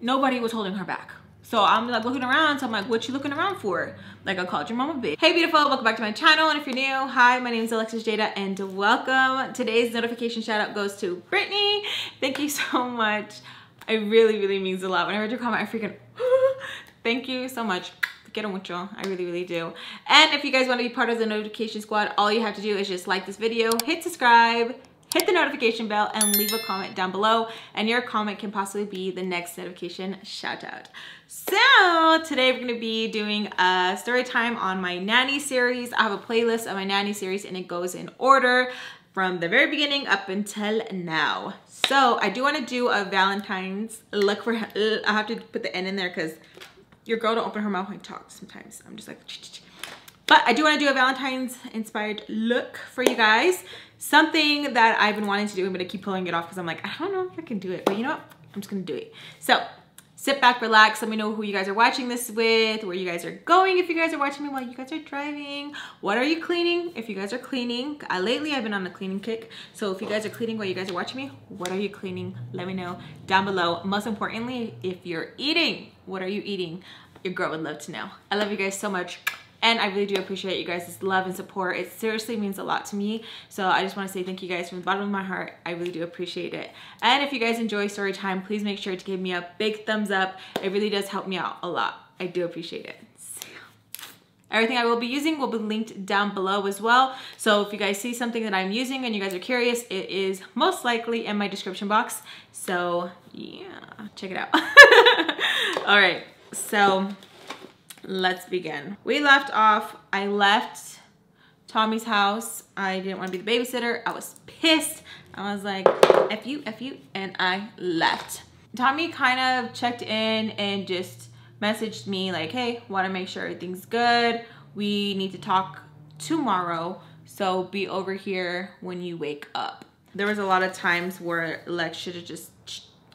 nobody was holding her back. So I'm like looking around, so I'm like, what you looking around for? Like I called your mama bitch. Hey beautiful, welcome back to my channel. And if you're new, hi, my name is Alexis Jayda and welcome. Today's notification shout out goes to Brittany. Thank you so much. It really, really means a lot. When I read your comment, I freaking, thank you so much. Get on with y'all. I really, really do. And if you guys want to be part of the notification squad, all you have to do is just like this video, hit subscribe, hit the notification bell and leave a comment down below and your comment can possibly be the next notification shout out. So today we're to be doing a story time on my nanny series. I have a playlist of my nanny series and it goes in order from the very beginning up until now. So I do want to do a Valentine's look for, I have to put the N in there because your girl don't open her mouth when I talk sometimes. I'm just like, but I do want to do a Valentine's inspired look for you guys. Something that I've been wanting to do. Going to keep pulling it off because I'm like, I don't know if I can do it. But you know what? I'm just to do it. So sit back, relax. Let me know who you guys are watching this with, where you guys are going if you guys are watching me while you guys are driving. What are you cleaning if you guys are cleaning? Uh, lately, I've been on a cleaning kick. So if you guys are cleaning while you guys are watching me, what are you cleaning? Let me know down below. Most importantly, if you're eating, what are you eating? Your girl would love to know. I love you guys so much. And I really do appreciate you guys' love and support. It seriously means a lot to me. So I just want to say thank you guys from the bottom of my heart. I really do appreciate it. And if you guys enjoy story time, please make sure to give me a big thumbs up. It really does help me out a lot. I do appreciate it. Everything I will be using will be linked down below as well. So if you guys see something that I'm using and you guys are curious, it is most likely in my description box. So yeah, check it out. All right, so let's begin. We left off, I left Tommy's house. I didn't want to be the babysitter. I was pissed. I was like, F you, F you, and I left. Tommy kind of checked in and just messaged me like, hey, want to make sure everything's good. We need to talk tomorrow, so be over here when you wake up. There was a lot of times where Lex should have just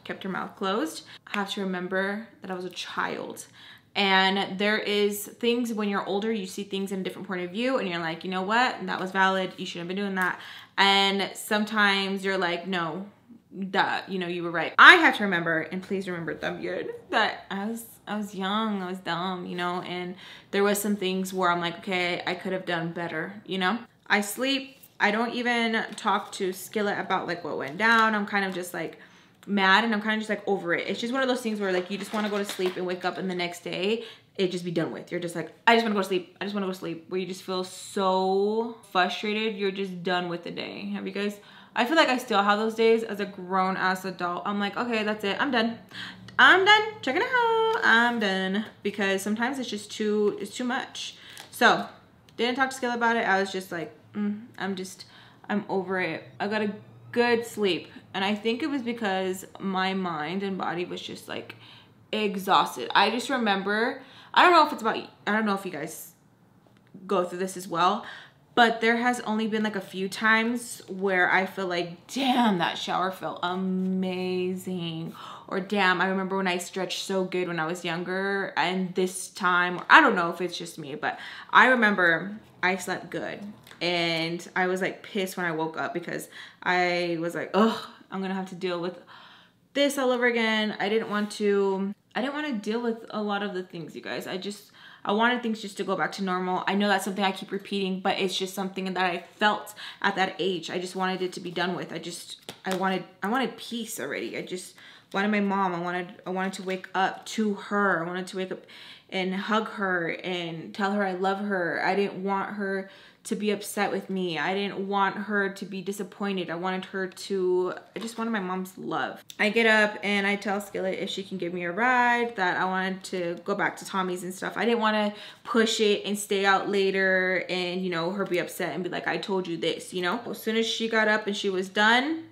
kept her mouth closed. I have to remember that I was a child and there is things when you're older, you see things in a different point of view and you're like, you know what? That was valid. You shouldn't have been doing that. And sometimes you're like, no, that, you know, you were right. I have to remember, and please remember good, that I was I was young, I was dumb, you know, and there was some things where I'm like, okay, I could have done better, you know? I sleep, I don't even talk to Skillet about like what went down. I'm kind of just like, mad and I'm kind of just like over it. It's just one of those things where like you just want to go to sleep and wake up and the next day it just be done with. You're just like, I just want to go to sleep. I just want to go to sleep. Where you just feel so frustrated. You're just done with the day. Have you guys? I feel like I still have those days as a grown ass adult. I'm like, okay, that's it. I'm done. I'm done. Checking out. I'm done. Because sometimes it's just too, it's too much. So, didn't talk to Skill about it. I was just like, mm, I'm just, I'm over it. I got a good sleep. And I think it was because my mind and body was just like exhausted. I just remember, I don't know if it's about, I don't know if you guys go through this as well, but there has only been like a few times where I feel like, damn, that shower felt amazing. Or damn, I remember when I stretched so good when I was younger and this time, I don't know if it's just me, but I remember I slept good and I was like pissed when I woke up because I was like, oh, I'm gonna have to deal with this all over again. I didn't want to, I didn't want to deal with a lot of the things, you guys. I just, I wanted things just to go back to normal. I know that's something I keep repeating, but it's just something that I felt at that age. I just wanted it to be done with. I just, I wanted, I wanted peace already. I just wanted my mom. I wanted, I wanted to wake up to her. I wanted to wake up and hug her and tell her I love her. I didn't want her to be upset with me. I didn't want her to be disappointed. I wanted her to, I just wanted my mom's love. I get up and I tell Skillet if she can give me a ride, that I wanted to go back to Tommy's and stuff. I didn't want to push it and stay out later and, you know, her be upset and be like, I told you this, you know? As soon as she got up and she was done,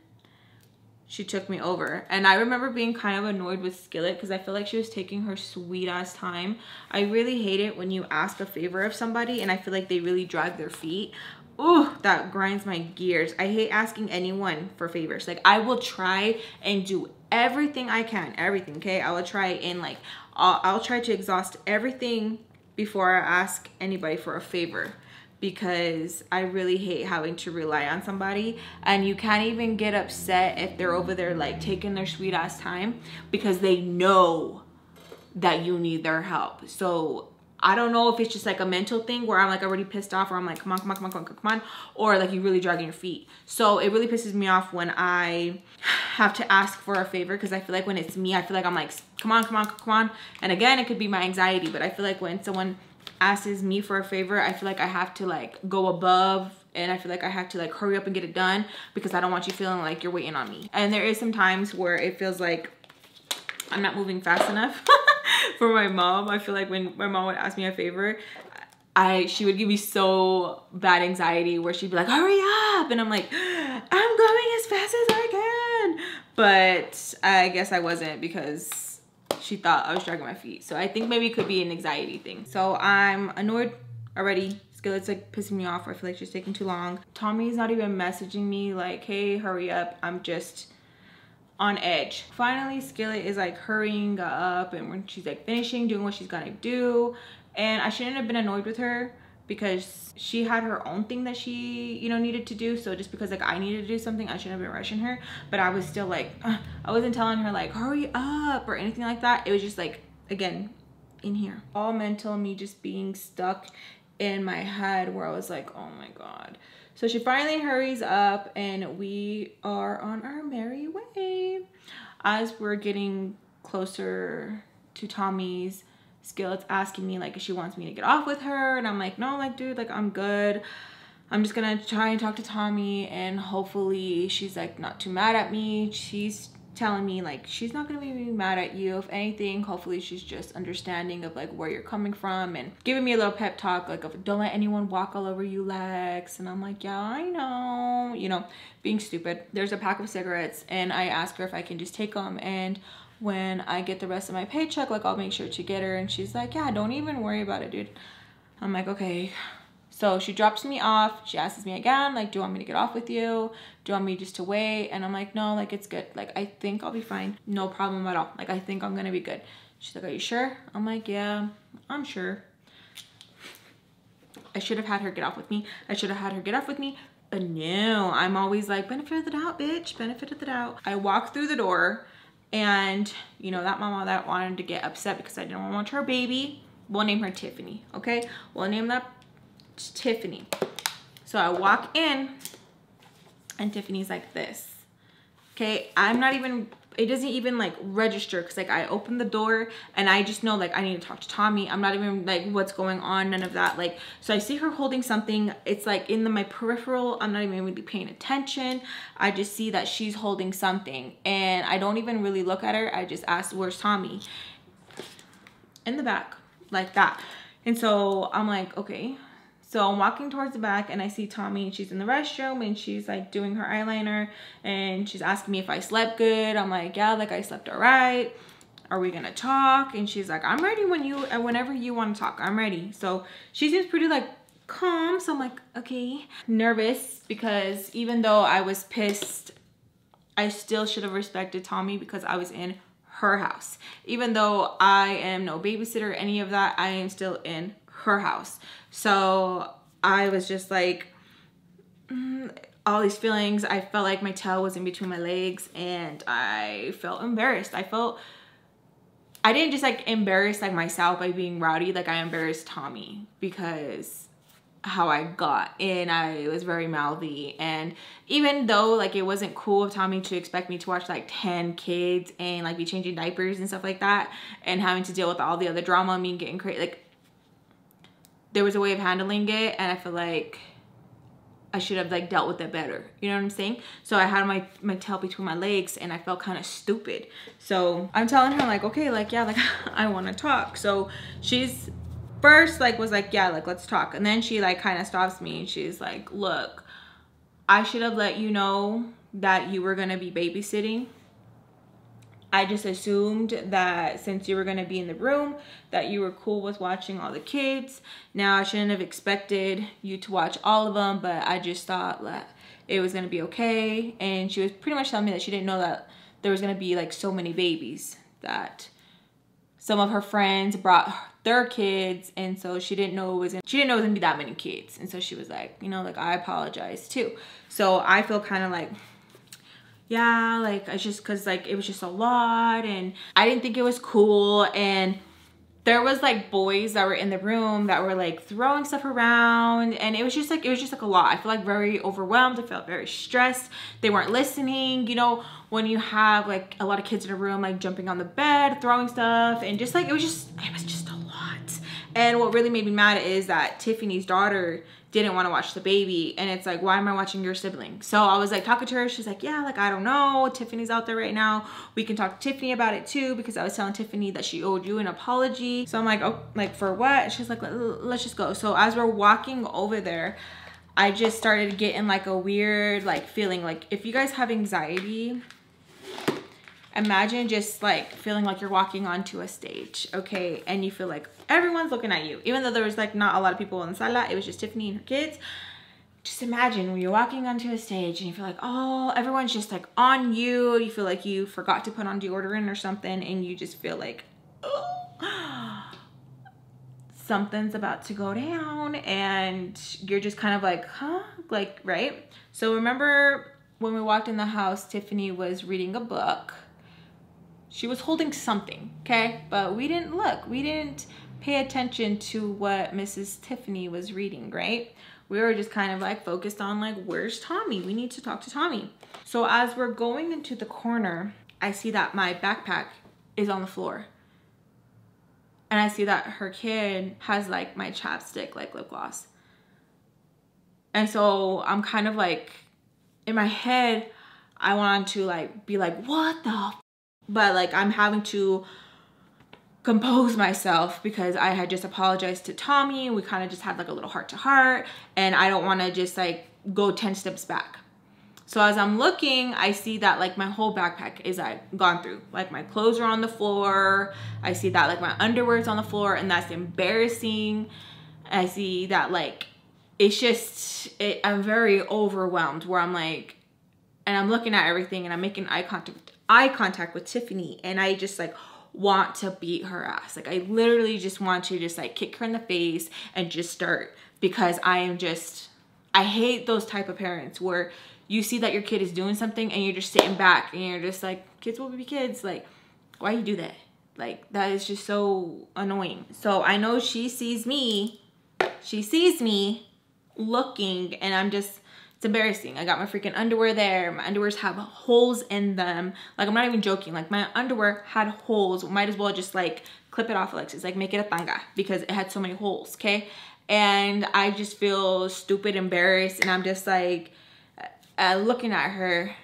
she took me over. And I remember being kind of annoyed with Skillet because I feel like she was taking her sweet ass time. I really hate it when you ask a favor of somebody and I feel like they really drag their feet. Ooh, that grinds my gears. I hate asking anyone for favors. Like I will try and do everything I can, everything, okay? I will try and like, I'll, I'll try to exhaust everything before I ask anybody for a favor. Because I really hate having to rely on somebody and you can't even get upset if they're over there like taking their sweet ass time because they know that you need their help. So I don't know if it's just like a mental thing where I'm like already pissed off or I'm like, come on, come on, come on, come on, come on, or like you really dragging your feet. So it really pisses me off when I have to ask for a favor because I feel like when it's me, I feel like I'm like, come on, come on, come on. And again, it could be my anxiety, but I feel like when someone asks me for a favor, I feel like I have to like go above and I feel like I have to like hurry up and get it done because I don't want you feeling like you're waiting on me. And there is some times where it feels like I'm not moving fast enough for my mom. I feel like when my mom would ask me a favor, I she would give me so bad anxiety where she'd be like, hurry up. And I'm like, I'm going as fast as I can. But I guess I wasn't because she thought I was dragging my feet. So I think maybe it could be an anxiety thing. So I'm annoyed already. Skillet's like pissing me off. I feel like she's taking too long. Tommy's not even messaging me like, hey, hurry up. I'm just on edge. Finally, Skillet is like hurrying up and when she's like finishing doing what she's gonna do. And I shouldn't have been annoyed with her because she had her own thing that she you know needed to do. So just because like i needed to do something i shouldn't have been rushing her. But i was still like uh, i wasn't telling her like hurry up or anything like that. It was just like again in here. All mental me just being stuck in my head where i was like oh my god. So she finally hurries up and we are on our merry way. As we're getting closer to tommy's Skillet's asking me like if she wants me to get off with her and I'm like no like dude like I'm good. I'm just gonna try and talk to Tommy and hopefully she's like not too mad at me. She's telling me like she's not gonna be mad at you. If anything hopefully she's just understanding of like where you're coming from and giving me a little pep talk like of don't let anyone walk all over you Lex. And I'm like yeah I know you know being stupid. There's a pack of cigarettes and I ask her if I can just take them and when I get the rest of my paycheck, like I'll make sure to get her. And she's like, yeah, don't even worry about it, dude. I'm like, okay. So she drops me off. She asks me again, like, do you want me to get off with you? Do you want me just to wait? And I'm like, no, like, it's good. Like, I think I'll be fine. No problem at all. Like, I think I'm going to be good. She's like, are you sure? I'm like, yeah, I'm sure. I should have had her get off with me. I should have had her get off with me. But no, I'm always like, benefit of the doubt, bitch. Benefit of the doubt. I walk through the door and, you know, that mama that wanted to get upset because I didn't want her baby, we'll name her Tiffany, okay? We'll name that Tiffany. So I walk in and Tiffany's like this. Okay, I'm not even it doesn't even like register because like I open the door and I just know like I need to talk to Tommy. I'm not even like what's going on, none of that. Like so I see her holding something. It's like in the, my peripheral. I'm not even really paying attention. I just see that she's holding something and I don't even really look at her. I just ask, "Where's Tommy?" In the back, like that. And so I'm like, okay, so I'm walking towards the back and I see Tommy and she's in the restroom and she's like doing her eyeliner and she's asking me if I slept good. I'm like, yeah, like I slept all right. Are we gonna talk? And she's like, I'm ready when you, uh, whenever you wanna talk, I'm ready. So she seems pretty like calm. So I'm like, okay. Nervous because even though I was pissed, I still should have respected Tommy because I was in her house. Even though I am no babysitter, any of that, I am still in her house. So I was just like, mm, all these feelings. I felt like my tail was in between my legs and I felt embarrassed. I felt, I didn't just like embarrass like myself by being rowdy. Like I embarrassed Tommy because how I got and I was very mouthy and even though like it wasn't cool of Tommy to expect me to watch like 10 kids and like be changing diapers and stuff like that and having to deal with all the other drama me getting crazy like there was a way of handling it and I feel like I should have like dealt with it better. You know what I'm saying? So I had my, my tail between my legs and I felt kind of stupid. So I'm telling her like, okay, like, yeah, like I want to talk. So she's first like was like, yeah, like let's talk. And then she like kind of stops me and she's like, look, I should have let you know that you were going to be babysitting I just assumed that since you were going to be in the room that you were cool with watching all the kids. Now I shouldn't have expected you to watch all of them, but I just thought that it was going to be okay. And she was pretty much telling me that she didn't know that there was going to be like so many babies that some of her friends brought their kids and so she didn't know it was she didn't know it was gonna be that many kids and so she was like you know like i apologize too so i feel kind of like yeah like i just because like it was just a lot and i didn't think it was cool and there was like boys that were in the room that were like throwing stuff around and it was just like it was just like a lot. I feel like very overwhelmed i felt very stressed they weren't listening you know when you have like a lot of kids in a room like jumping on the bed throwing stuff and just like it was just it was just a lot. And what really made me mad is that tiffany's daughter didn't want to watch the baby and it's like why am i watching your sibling? So i was like talking to her she's like yeah like i don't know tiffany's out there right now. We can talk to tiffany about it too because i was telling tiffany that she owed you an apology. So i'm like oh like for what? She's like let's just go. So as we're walking over there i just started getting like a weird like feeling like if you guys have anxiety imagine just like feeling like you're walking onto a stage okay and you feel like everyone's looking at you. Even though there was like not a lot of people in the sala it was just tiffany and her kids. Just imagine when you're walking onto a stage and you feel like oh everyone's just like on you. You feel like you forgot to put on deodorant or something and you just feel like oh something's about to go down and you're just kind of like huh? Like right? So remember when we walked in the house tiffany was reading a book she was holding something, okay? But we didn't look. We didn't pay attention to what Mrs. Tiffany was reading, right? We were just kind of like focused on like, where's Tommy? We need to talk to Tommy. So as we're going into the corner, I see that my backpack is on the floor. And I see that her kid has like my chapstick, like lip gloss. And so I'm kind of like, in my head, I want to like be like, what the but like I'm having to compose myself because I had just apologized to Tommy. We kind of just had like a little heart to heart and I don't want to just like go 10 steps back. So as I'm looking, I see that like my whole backpack is like gone through. Like my clothes are on the floor. I see that like my underwear is on the floor and that's embarrassing. I see that like it's just it, I'm very overwhelmed where I'm like and I'm looking at everything and I'm making eye contact eye contact with Tiffany and I just like want to beat her ass. Like I literally just want to just like kick her in the face and just start because I am just I hate those type of parents where you see that your kid is doing something and you're just sitting back and you're just like kids will be kids like why you do that? Like that is just so annoying. So I know she sees me. She sees me looking and I'm just it's embarrassing. I got my freaking underwear there. My underwears have holes in them. Like, I'm not even joking. Like, my underwear had holes. Might as well just, like, clip it off, Alexis. Like, make it a tanga because it had so many holes, okay? And I just feel stupid, embarrassed, and I'm just, like, uh, looking at her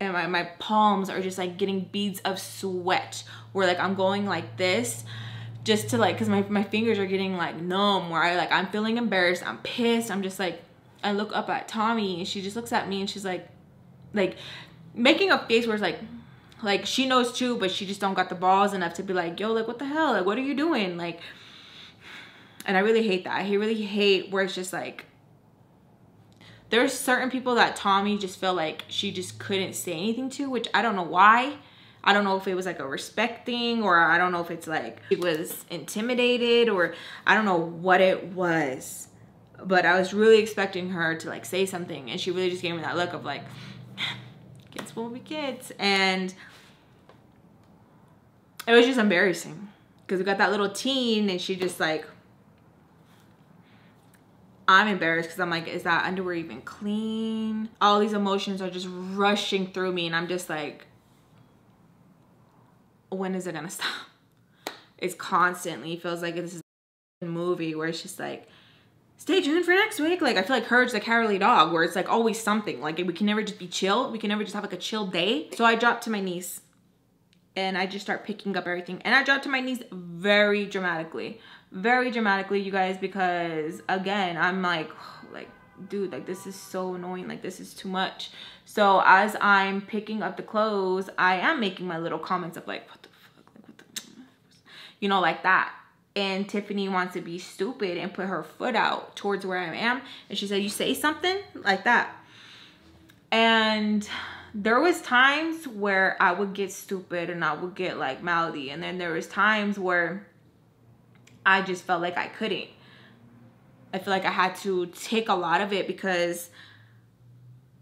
and my, my palms are just, like, getting beads of sweat where, like, I'm going like this just to, like, because my, my fingers are getting, like, numb where I, like, I'm feeling embarrassed. I'm pissed. I'm just, like, I look up at Tommy and she just looks at me and she's like, like making a face where it's like, like she knows too, but she just don't got the balls enough to be like, yo, like what the hell? Like what are you doing? Like, and I really hate that. I really hate where it's just like, there's certain people that Tommy just felt like she just couldn't say anything to, which I don't know why. I don't know if it was like a respect thing or I don't know if it's like it was intimidated or I don't know what it was but I was really expecting her to like say something and she really just gave me that look of like kids will be kids and it was just embarrassing because we got that little teen and she just like I'm embarrassed because I'm like, is that underwear even clean? All these emotions are just rushing through me and I'm just like, when is it gonna stop? It's constantly feels like this is a movie where it's just like, stay tuned for next week. Like I feel like Courage the cowardly dog where it's like always something. Like we can never just be chill. We can never just have like a chill day. So I dropped to my knees and I just start picking up everything. And I dropped to my knees very dramatically. Very dramatically, you guys, because again, I'm like, like, dude, like this is so annoying. Like this is too much. So as I'm picking up the clothes, I am making my little comments of like, what the fuck? Like what the you know, like that and Tiffany wants to be stupid and put her foot out towards where I am. And she said, you say something like that. And there was times where I would get stupid and I would get like mouthy and then there was times where I just felt like I couldn't. I feel like I had to take a lot of it because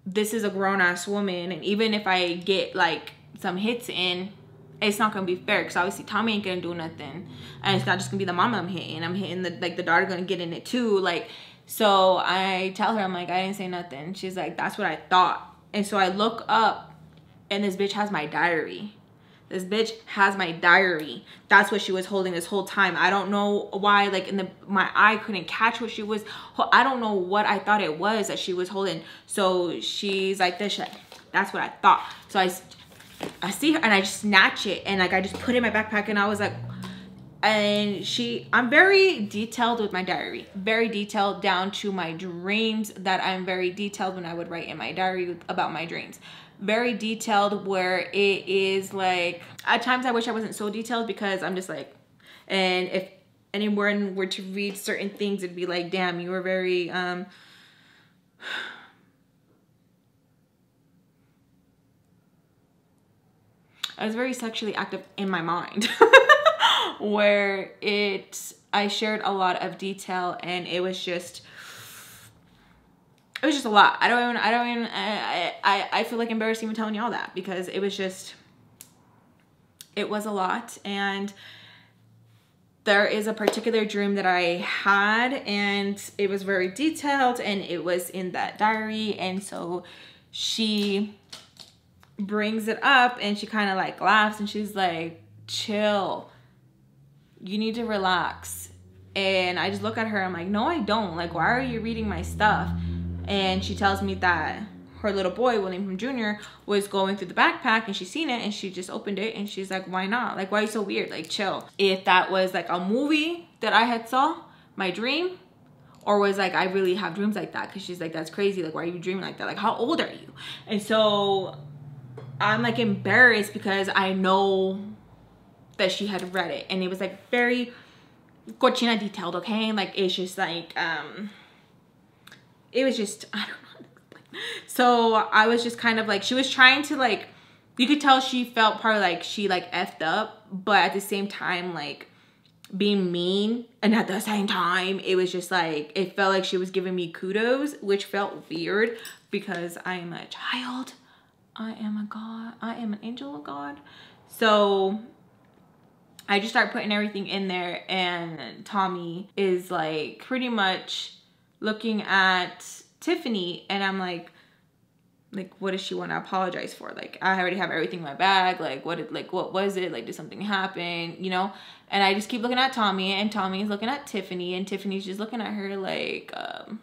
this is a grown ass woman and even if I get like some hits in it's not gonna be fair because obviously Tommy ain't gonna do nothing, and it's not just gonna be the mama I'm hitting. I'm hitting the like the daughter gonna get in it too. Like, so I tell her I'm like I didn't say nothing. She's like that's what I thought, and so I look up, and this bitch has my diary. This bitch has my diary. That's what she was holding this whole time. I don't know why, like in the my eye couldn't catch what she was. I don't know what I thought it was that she was holding. So she's like this. Shit. That's what I thought. So I I see her and I just snatch it and like I just put it in my backpack and I was like, and she, I'm very detailed with my diary, very detailed down to my dreams that I'm very detailed when I would write in my diary about my dreams. Very detailed where it is like, at times I wish I wasn't so detailed because I'm just like, and if anyone were to read certain things, it'd be like, damn, you were very, um, I was very sexually active in my mind where it I shared a lot of detail and it was just it was just a lot. I don't even I don't even I I, I feel like embarrassed even telling y'all that because it was just it was a lot and there is a particular dream that I had and it was very detailed and it was in that diary and so she brings it up and she kind of like laughs and she's like, chill. You need to relax. And I just look at her. I'm like, no, I don't. Like, why are you reading my stuff? And she tells me that her little boy, William Jr., was going through the backpack and she seen it and she just opened it and she's like, why not? Like, why are you so weird? Like, chill. If that was like a movie that I had saw, my dream, or was like, I really have dreams like that. Cause she's like, that's crazy. Like, why are you dreaming like that? Like, how old are you? And so I'm like embarrassed because I know that she had read it and it was like very cochina detailed, okay? Like it's just like um it was just I don't know. So I was just kind of like she was trying to like you could tell she felt probably like she like effed up, but at the same time like being mean and at the same time it was just like it felt like she was giving me kudos which felt weird because I am a child I am a God. I am an angel of God. So I just start putting everything in there and Tommy is like pretty much looking at Tiffany and I'm like, like what does she want to apologize for like i already have everything in my bag like what did like what was it like did something happen you know and i just keep looking at tommy and tommy is looking at tiffany and tiffany's just looking at her like um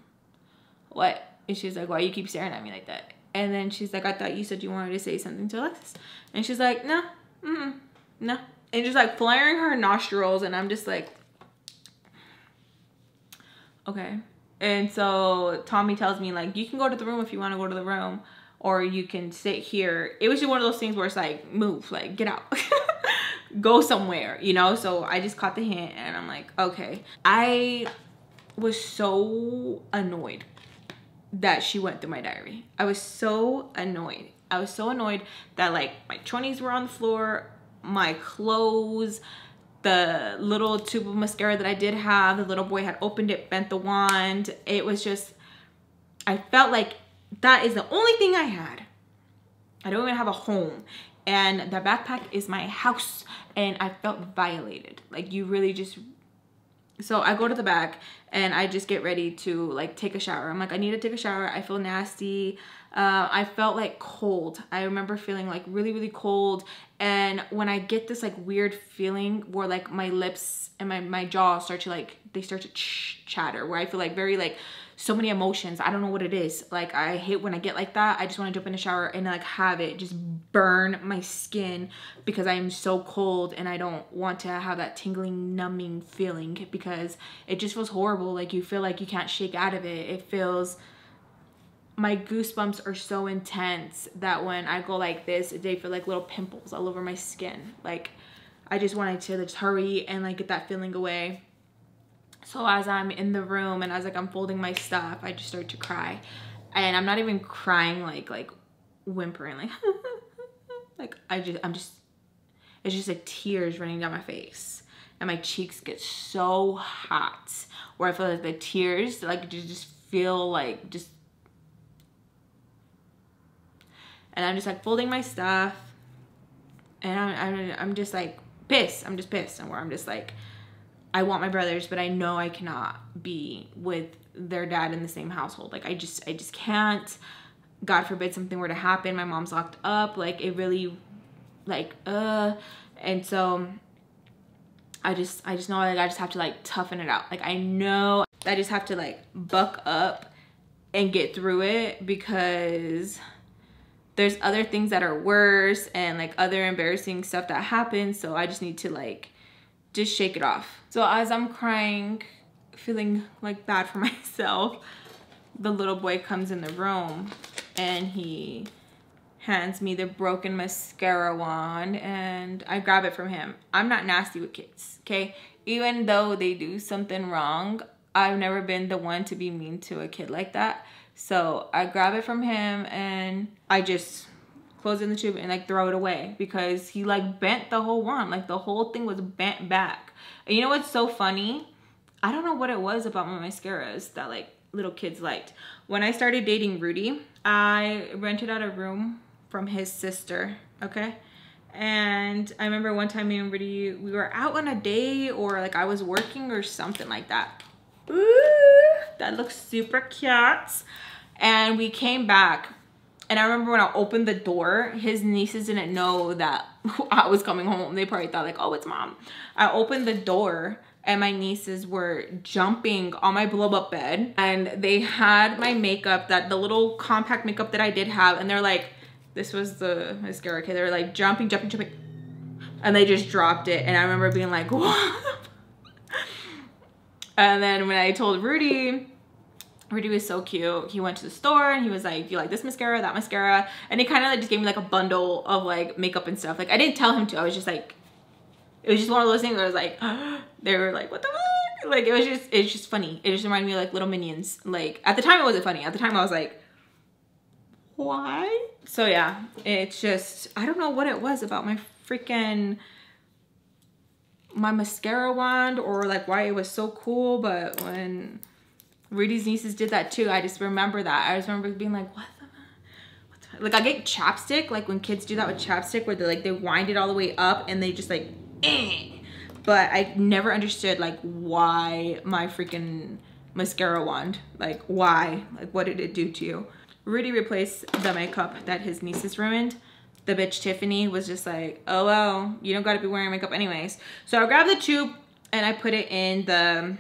what and she's like why you keep staring at me like that and then she's like, I thought you said you wanted to say something to Alexis. And she's like, no, mm no. And just like flaring her nostrils. And I'm just like, okay. And so Tommy tells me like, you can go to the room if you want to go to the room or you can sit here. It was just one of those things where it's like, move, like get out. go somewhere, you know? So I just caught the hint and I'm like, okay. I was so annoyed that she went through my diary. I was so annoyed. I was so annoyed that like my 20s were on the floor, my clothes, the little tube of mascara that I did have, the little boy had opened it, bent the wand. It was just, I felt like that is the only thing I had. I don't even have a home. And the backpack is my house. And I felt violated. Like you really just so I go to the back and I just get ready to like take a shower. I'm like, I need to take a shower. I feel nasty. Uh, I felt like cold. I remember feeling like really, really cold. And when I get this like weird feeling where like my lips and my, my jaw start to like, they start to ch chatter where I feel like very like so many emotions. I don't know what it is. Like I hate when I get like that. I just want to jump in the shower and like have it just burn my skin because I am so cold and I don't want to have that tingling numbing feeling because it just feels horrible. Like you feel like you can't shake out of it. It feels my goosebumps are so intense that when I go like this, they feel like little pimples all over my skin. Like I just wanted to just hurry and like get that feeling away. So as I'm in the room and as like I'm folding my stuff, I just start to cry. And I'm not even crying like like whimpering like like I just I'm just it's just like tears running down my face. And my cheeks get so hot where I feel like the tears like just feel like just and I'm just like folding my stuff. And I'm, I'm, I'm just like pissed. I'm just pissed. And where I'm just like I want my brothers but I know I cannot be with their dad in the same household. Like I just I just can't. God forbid something were to happen my mom's locked up like it really like uh and so I just I just know like I just have to like toughen it out. Like I know I just have to like buck up and get through it because there's other things that are worse and like other embarrassing stuff that happens so I just need to like just shake it off so as I'm crying feeling like bad for myself the little boy comes in the room and he hands me the broken mascara wand and I grab it from him. I'm not nasty with kids, okay? Even though they do something wrong, I've never been the one to be mean to a kid like that. So I grab it from him and I just close it in the tube and like throw it away because he like bent the whole wand. Like the whole thing was bent back. And you know what's so funny? I don't know what it was about my mascaras that like little kids liked. When I started dating Rudy, I rented out a room from his sister, okay? And I remember one time me and Rudy, we were out on a date or like I was working or something like that. Ooh, that looks super cute. And we came back and I remember when I opened the door, his nieces didn't know that I was coming home. They probably thought like, oh, it's mom. I opened the door and my nieces were jumping on my blow up bed and they had my makeup that the little compact makeup that I did have and they're like this was the mascara. Okay, they were like jumping, jumping, jumping. And they just dropped it. And I remember being like, what? and then when I told Rudy, Rudy was so cute. He went to the store and he was like, do you like this mascara, that mascara? And he kind of like just gave me like a bundle of like makeup and stuff. Like I didn't tell him to. I was just like, it was just one of those things where I was like, they were like, what the fuck? Like it was just, it's just funny. It just reminded me of like little minions. Like at the time it wasn't funny. At the time I was like, why? So yeah, it's just, I don't know what it was about my freaking, my mascara wand or like why it was so cool. But when Rudy's nieces did that too, I just remember that. I just remember being like, what the, what the like I get chapstick, like when kids do that with chapstick where they like, they wind it all the way up and they just like, eh. But I never understood like why my freaking mascara wand, like why, like what did it do to you? Rudy replaced the makeup that his nieces ruined. The bitch Tiffany was just like, oh well, you don't gotta be wearing makeup anyways. So I grabbed the tube and I put it in the,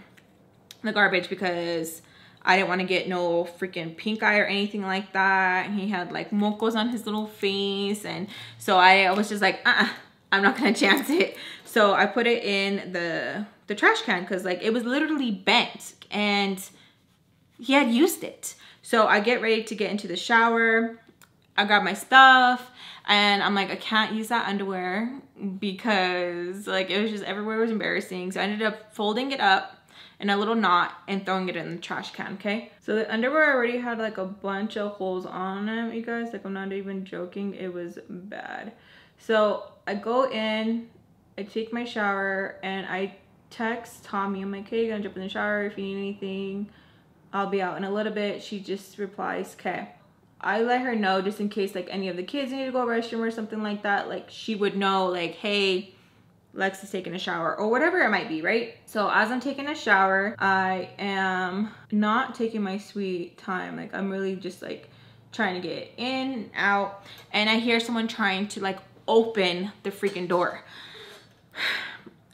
the garbage because I didn't want to get no freaking pink eye or anything like that. He had like mocos on his little face. And so I was just like, uh, -uh I'm not gonna chance it. So I put it in the, the trash can because like it was literally bent and he had used it. So I get ready to get into the shower. I grab my stuff and I'm like, I can't use that underwear because like it was just everywhere was embarrassing. So I ended up folding it up in a little knot and throwing it in the trash can, okay? So the underwear already had like a bunch of holes on them, you guys. Like I'm not even joking, it was bad. So I go in, I take my shower and I text Tommy, I'm like, hey, you gonna jump in the shower if you need anything. I'll be out in a little bit. She just replies, okay. I let her know just in case like any of the kids need to go to the restroom or something like that. Like she would know like, hey, Lex is taking a shower or whatever it might be, right? So as I'm taking a shower, I am not taking my sweet time. Like I'm really just like trying to get in, out, and I hear someone trying to like open the freaking door.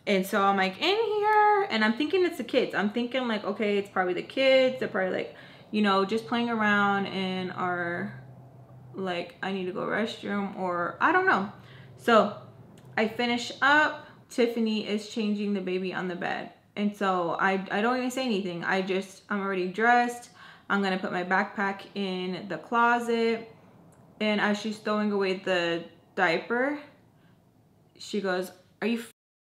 And so I'm like in here and I'm thinking it's the kids. I'm thinking like, okay, it's probably the kids. They're probably like, you know, just playing around and are like, I need to go restroom or I don't know. So I finish up. Tiffany is changing the baby on the bed. And so I, I don't even say anything. I just, I'm already dressed. I'm going to put my backpack in the closet. And as she's throwing away the diaper, she goes, are you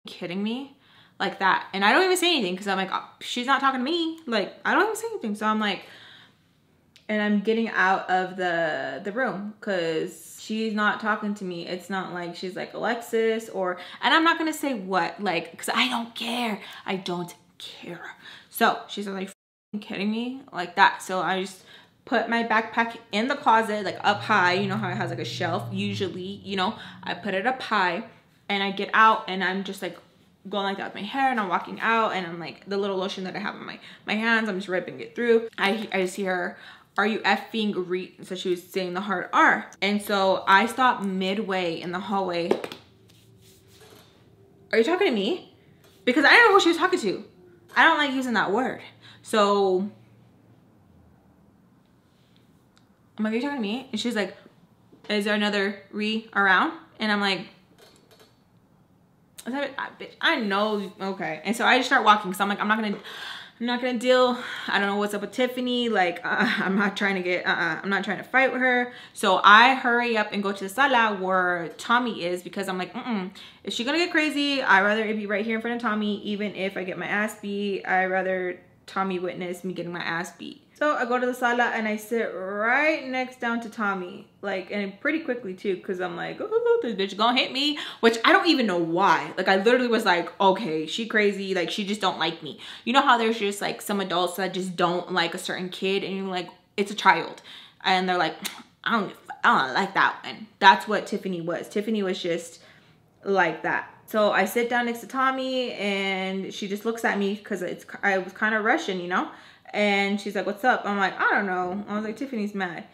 kidding me? Like that. And I don't even say anything because I'm like, oh, she's not talking to me. Like, I don't even say anything. So I'm like, and I'm getting out of the the room because she's not talking to me. It's not like she's like Alexis or and I'm not gonna say what like because I don't care. I don't care. So she's like kidding me like that. So I just put my backpack in the closet like up high. You know how it has like a shelf. Usually, you know, I put it up high and I get out and I'm just like going like that with my hair and I'm walking out and I'm like the little lotion that I have on my my hands I'm just ripping it through I, I just hear are you effing re so she was saying the hard R. And so I stopped midway in the hallway. Are you talking to me? Because I don't know who she was talking to. I don't like using that word. So I'm like are you talking to me? And she's like is there another re around? And I'm like I know, okay. And so I just start walking So I'm like, I'm not gonna, I'm not gonna deal. I don't know what's up with Tiffany. Like, uh, I'm not trying to get, uh, uh, I'm not trying to fight with her. So I hurry up and go to the sala where Tommy is because I'm like, mm, -mm. is she gonna get crazy? I'd rather it be right here in front of Tommy, even if I get my ass beat. I'd rather Tommy witness me getting my ass beat. So I go to the sala and I sit right next down to Tommy. Like, and pretty quickly too, because I'm like, oh, this bitch gonna hit me. Which I don't even know why. Like, I literally was like, okay, she crazy. Like, she just don't like me. You know how there's just like some adults that just don't like a certain kid and you're like, it's a child. And they're like, I don't, I don't like that one. That's what Tiffany was. Tiffany was just like that. So I sit down next to Tommy and she just looks at me because it's I was kind of rushing, you know? And she's like, what's up? I'm like, I don't know. I was like, Tiffany's mad.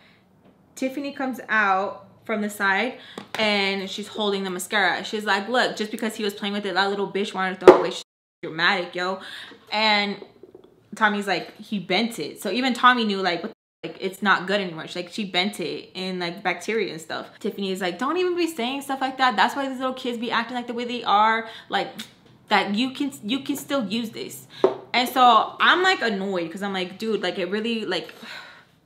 Tiffany comes out from the side and she's holding the mascara. She's like, look, just because he was playing with it, that little bitch wanted to throw away. Dramatic, yo. And Tommy's like, he bent it. So even Tommy knew like, like it's not good anymore. She, like she bent it in like bacteria and stuff. Tiffany is like, don't even be saying stuff like that. That's why these little kids be acting like the way they are. Like that you can you can still use this. And so i'm like annoyed because i'm like dude like it really like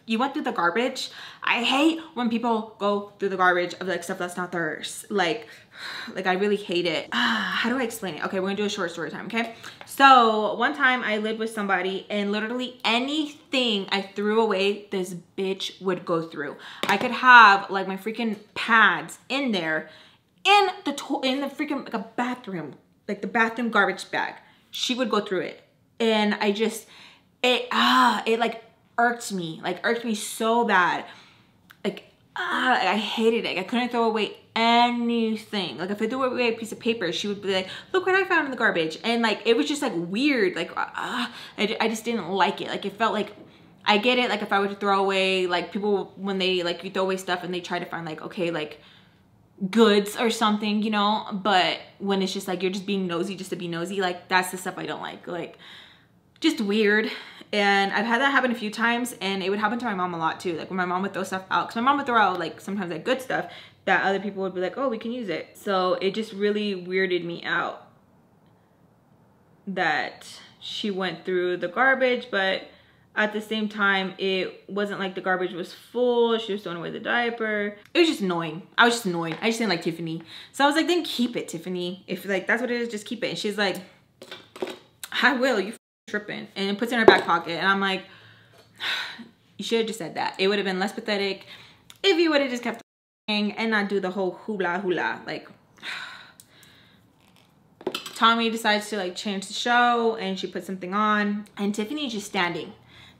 you went through the garbage. I hate when people go through the garbage of like stuff that's not theirs. Like like i really hate it. How do i explain it? Okay we're gonna do a short story time okay? So one time i lived with somebody and literally anything i threw away this bitch would go through. I could have like my freaking pads in there in the in the freaking like a bathroom like the bathroom garbage bag. She would go through it. And I just, it, ah, it like irked me, like irked me so bad. Like, ah, I hated it. I couldn't throw away anything. Like if I threw away a piece of paper, she would be like, look what I found in the garbage. And like, it was just like weird. Like, ah, I, I just didn't like it. Like it felt like, I get it. Like if I were to throw away, like people, when they like, you throw away stuff and they try to find like, okay, like, goods or something, you know, but when it's just like you're just being nosy just to be nosy, like that's the stuff I don't like. Like just weird. And I've had that happen a few times and it would happen to my mom a lot too. Like when my mom would throw stuff out, cause my mom would throw out like sometimes like good stuff that other people would be like, oh, we can use it. So it just really weirded me out that she went through the garbage, but at the same time it wasn't like the garbage was full she was throwing away the diaper. It was just annoying. I was just annoyed. I just didn't like tiffany. So i was like then keep it tiffany. If like that's what it is just keep it. And she's like i will you tripping. And it puts it in her back pocket. And i'm like you should have just said that. It would have been less pathetic if you would have just kept and not do the whole hula hula. Like Tommy decides to like change the show and she puts something on. And Tiffany's just standing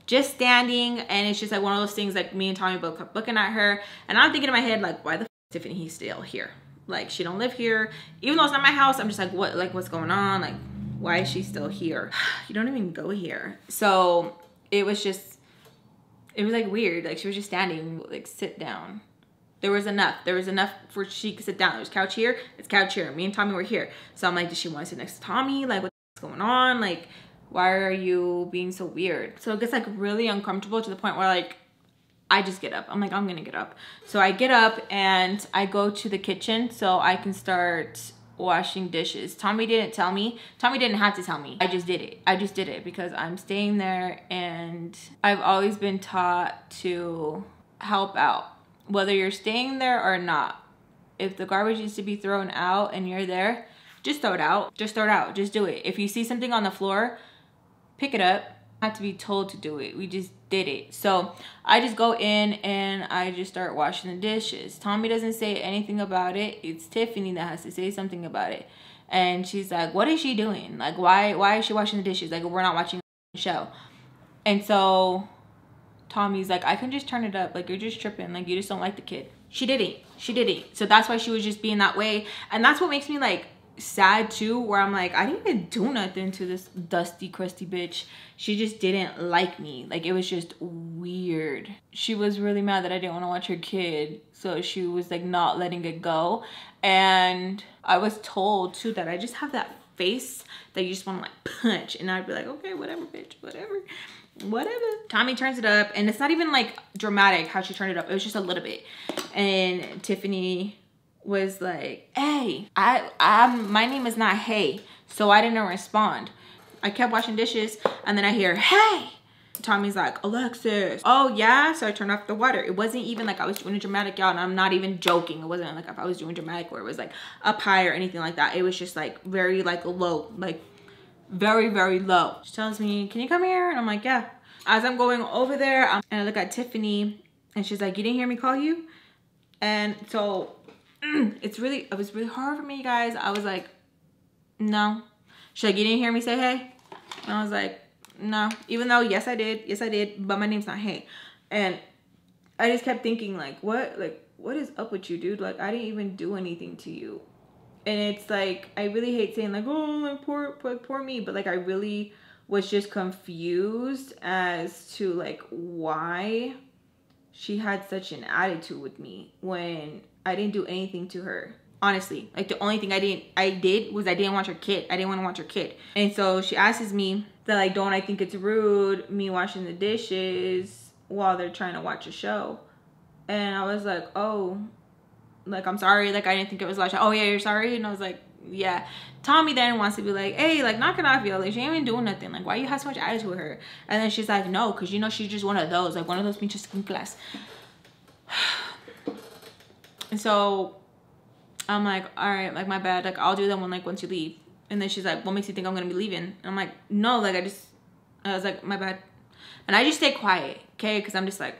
just standing and it's just like one of those things like me and Tommy both kept looking at her and I'm thinking in my head like why the f is Tiffany still here? Like she don't live here. Even though it's not my house I'm just like what like what's going on? Like why is she still here? You don't even go here. So it was just it was like weird. Like she was just standing like sit down. There was enough. There was enough for she could sit down. There's couch here it's couch here. Me and Tommy were here. So I'm like does she want to sit next to Tommy? Like what's going on? Like why are you being so weird? So it gets like really uncomfortable to the point where like, I just get up. I'm like, I'm gonna get up. So I get up and I go to the kitchen so I can start washing dishes. Tommy didn't tell me. Tommy didn't have to tell me. I just did it. I just did it because I'm staying there and I've always been taught to help out. Whether you're staying there or not. If the garbage needs to be thrown out and you're there, just throw it out. Just throw it out. Just do it. If you see something on the floor, pick it up. Not to be told to do it. We just did it. So I just go in and I just start washing the dishes. Tommy doesn't say anything about it. It's Tiffany that has to say something about it. And she's like, what is she doing? Like, why, why is she washing the dishes? Like, we're not watching the show. And so Tommy's like, I can just turn it up. Like, you're just tripping. Like, you just don't like the kid. She didn't. She didn't. So that's why she was just being that way. And that's what makes me like sad too, where I'm like, I didn't even do nothing to this dusty, crusty bitch. She just didn't like me. Like, it was just weird. She was really mad that I didn't want to watch her kid. So she was like not letting it go. And I was told too that I just have that face that you just want to like punch. And I'd be like, okay, whatever, bitch, whatever whatever. Tommy turns it up and it's not even like dramatic how she turned it up. It was just a little bit. And Tiffany was like, hey, I, I'm, my name is not Hey. So I didn't respond. I kept washing dishes and then I hear, hey. Tommy's like, Alexis. Oh yeah? So I turned off the water. It wasn't even like I was doing a dramatic, y'all, and I'm not even joking. It wasn't like if I was doing dramatic where it was like up high or anything like that. It was just like very like low, like very, very low. She tells me, can you come here? And I'm like, yeah. As I'm going over there, um, and I look at Tiffany and she's like, you didn't hear me call you? And so mm, it's really, it was really hard for me, guys. I was like, no. You didn't hear me say hey? And I was like, no. Even though, yes, I did. Yes, I did. But my name's not Hey. And I just kept thinking like, what? Like, what is up with you, dude? Like, I didn't even do anything to you and it's like I really hate saying like oh like poor poor, poor me, but like I really was just confused as to like why she had such an attitude with me when I didn't do anything to her. Honestly, like the only thing I didn't I did was I didn't want her kid. I didn't want to watch her kid. And so she asks me that like don't I think it's rude me washing the dishes while they're trying to watch a show. And I was like, "Oh, like I'm sorry, like I didn't think it was like, oh yeah, you're sorry, and I was like, yeah. Tommy then wants to be like, hey, like knock it off, yo, like she ain't even doing nothing, like why you have so much attitude with her? And then she's like, no, cause you know she's just one of those, like one of those pinches in class. and so I'm like, all right, like my bad, like I'll do that one like once you leave. And then she's like, what makes you think I'm gonna be leaving? And I'm like, no, like I just, I was like, my bad. And I just stay quiet, okay? Cause I'm just like,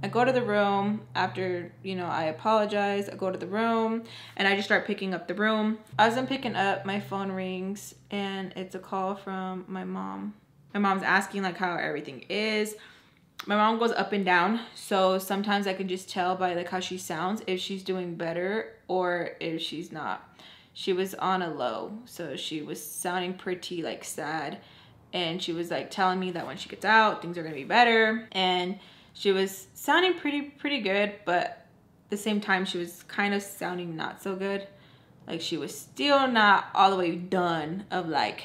I go to the room after, you know, I apologize. I go to the room and I just start picking up the room. As I'm picking up, my phone rings and it's a call from my mom. My mom's asking like how everything is. My mom goes up and down, so sometimes I can just tell by like how she sounds if she's doing better or if she's not. She was on a low, so she was sounding pretty like sad and she was like telling me that when she gets out, things are going to be better and she was sounding pretty pretty good but at the same time she was kind of sounding not so good like she was still not all the way done of like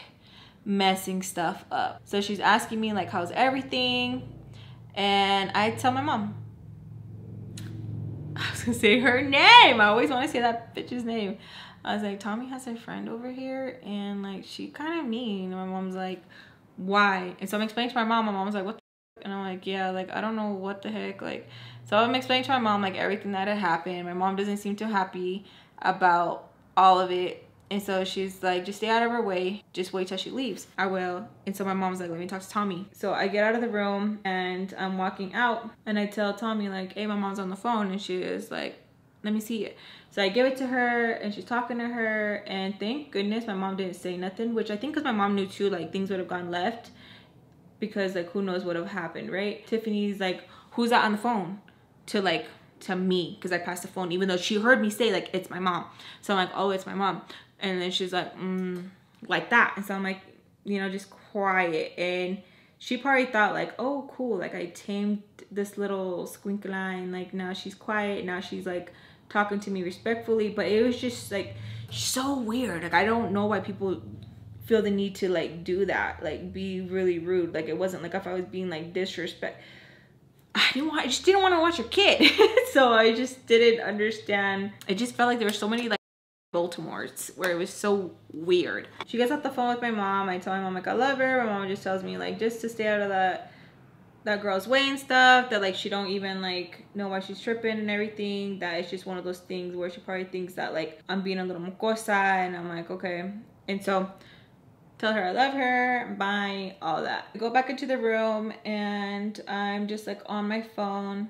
messing stuff up. So she's asking me like how's everything? And i tell my mom. I was gonna say her name. I always want to say that bitch's name. I was like tommy has a friend over here and like she kind of mean. And my mom's like why? And so i'm explaining to my mom. My mom's like what and I'm like, yeah, like, I don't know what the heck. Like, so I'm explaining to my mom, like, everything that had happened. My mom doesn't seem too happy about all of it. And so she's like, just stay out of her way. Just wait till she leaves. I will. And so my mom's like, let me talk to Tommy. So I get out of the room and I'm walking out and I tell Tommy like, hey, my mom's on the phone. And she is like, let me see it. So I give it to her and she's talking to her and thank goodness my mom didn't say nothing, which I think because my mom knew too, like things would have gone left because like who knows what would have happened, right? Tiffany's like, who's that on the phone? To like to me because I passed the phone, even though she heard me say like it's my mom. So I'm like, oh, it's my mom. And then she's like, mm, like that. And so I'm like, you know, just quiet. And she probably thought like, oh, cool. Like I tamed this little squinkle line. Like now she's quiet. Now she's like talking to me respectfully. But it was just like so weird. Like I don't know why people feel the need to like do that, like be really rude. Like it wasn't like if I was being like disrespect. I didn't want, I just didn't want to watch your kid. so I just didn't understand. I just felt like there were so many like Baltimore's where it was so weird. She gets off the phone with my mom. I tell my mom like I love her. My mom just tells me like just to stay out of that that girl's way and stuff that like she don't even like know why she's tripping and everything that it's just one of those things where she probably thinks that like i'm being a little mocosa and i'm like okay and so tell her i love her bye all that I go back into the room and i'm just like on my phone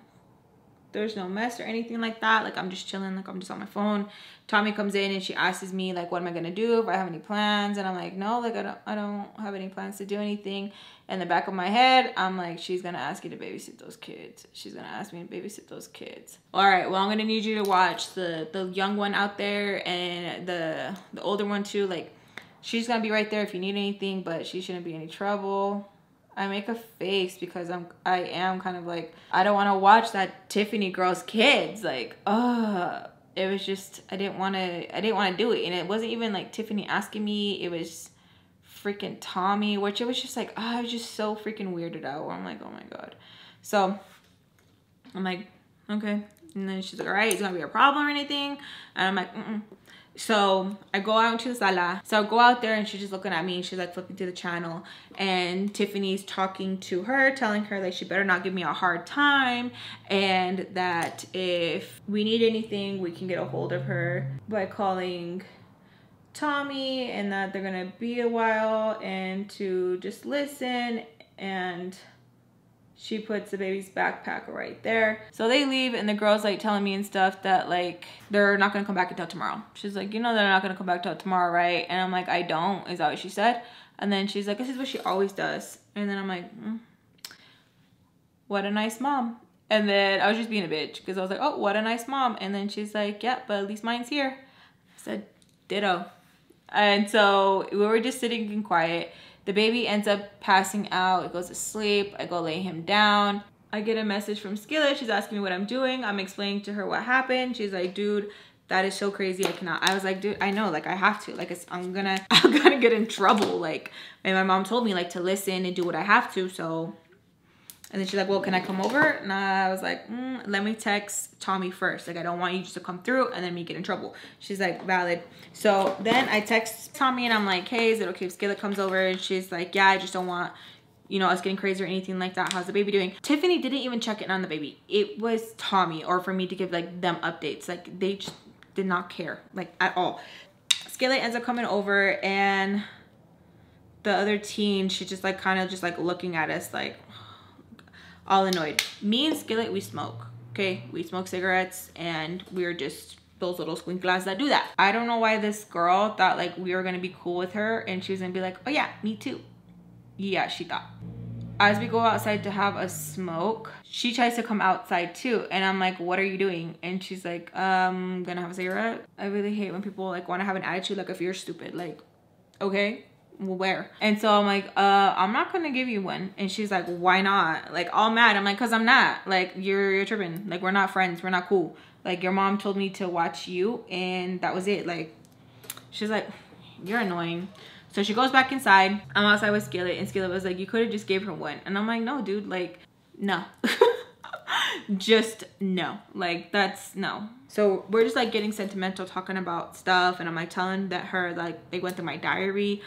there's no mess or anything like that. Like i'm just chilling like i'm just on my phone. Tommy comes in and she asks me like what am i gonna do if i have any plans? And i'm like no like i don't i don't have any plans to do anything. In the back of my head i'm like she's gonna ask you to babysit those kids. She's gonna ask me to babysit those kids. All right well i'm gonna need you to watch the the young one out there and the the older one too. Like she's gonna be right there if you need anything but she shouldn't be any trouble I make a face because I'm I am kind of like I don't want to watch that Tiffany girl's kids like uh it was just I didn't want to I didn't want to do it. And it wasn't even like Tiffany asking me it was freaking Tommy which it was just like oh, I was just so freaking weirded out. I'm like oh my god. So I'm like okay. And then she's like all right it's gonna be a problem or anything? And I'm like mm, -mm. So I go out to the sala. So I go out there and she's just looking at me and she's like flipping through the channel. And Tiffany's talking to her, telling her that she better not give me a hard time. And that if we need anything, we can get a hold of her by calling Tommy and that they're gonna be a while and to just listen and she puts the baby's backpack right there. So they leave and the girl's like telling me and stuff that like they're not gonna come back until tomorrow. She's like, you know they're not gonna come back till tomorrow, right? And I'm like, I don't, is that what she said? And then she's like, this is what she always does. And then I'm like, mm, what a nice mom. And then I was just being a bitch because I was like, oh, what a nice mom. And then she's like, yeah, but at least mine's here. I said, ditto. And so we were just sitting in quiet the baby ends up passing out. It goes to sleep. I go lay him down. I get a message from Skillet. She's asking me what I'm doing. I'm explaining to her what happened. She's like, dude, that is so crazy. I cannot. I was like, dude, I know, like I have to. Like it's, I'm gonna, I'm gonna get in trouble. Like, and my mom told me like to listen and do what I have to. So and then she's like, well, can I come over? And I was like, mm, let me text Tommy first. Like, I don't want you just to come through and then me get in trouble. She's like, valid. So then I text Tommy and I'm like, hey, is it okay if Skillet comes over? And she's like, yeah, I just don't want, you know, us getting crazy or anything like that. How's the baby doing? Tiffany didn't even check in on the baby. It was Tommy or for me to give like them updates. Like they just did not care like at all. Skillet ends up coming over and the other teen, she's just like kind of just like looking at us like, all annoyed. Me and Skillet, we smoke. Okay, we smoke cigarettes and we're just those little squinklas that do that. I don't know why this girl thought like we were gonna be cool with her and she was gonna be like, oh yeah, me too. Yeah, she thought. As we go outside to have a smoke, she tries to come outside too. And I'm like, what are you doing? And she's like, um, gonna have a cigarette. I really hate when people like wanna have an attitude like if you're stupid. Like, okay, where? And so i'm like uh i'm not gonna give you one. And she's like why not? Like all mad. I'm like because i'm not. Like you're you're tripping. Like we're not friends. We're not cool. Like your mom told me to watch you and that was it. Like she's like you're annoying. So she goes back inside. I'm outside with skillet and skillet was like you could have just gave her one. And i'm like no dude. Like no. Just no. Like that's no. So we're just like getting sentimental talking about stuff. And i'm like telling that her like they went through my diary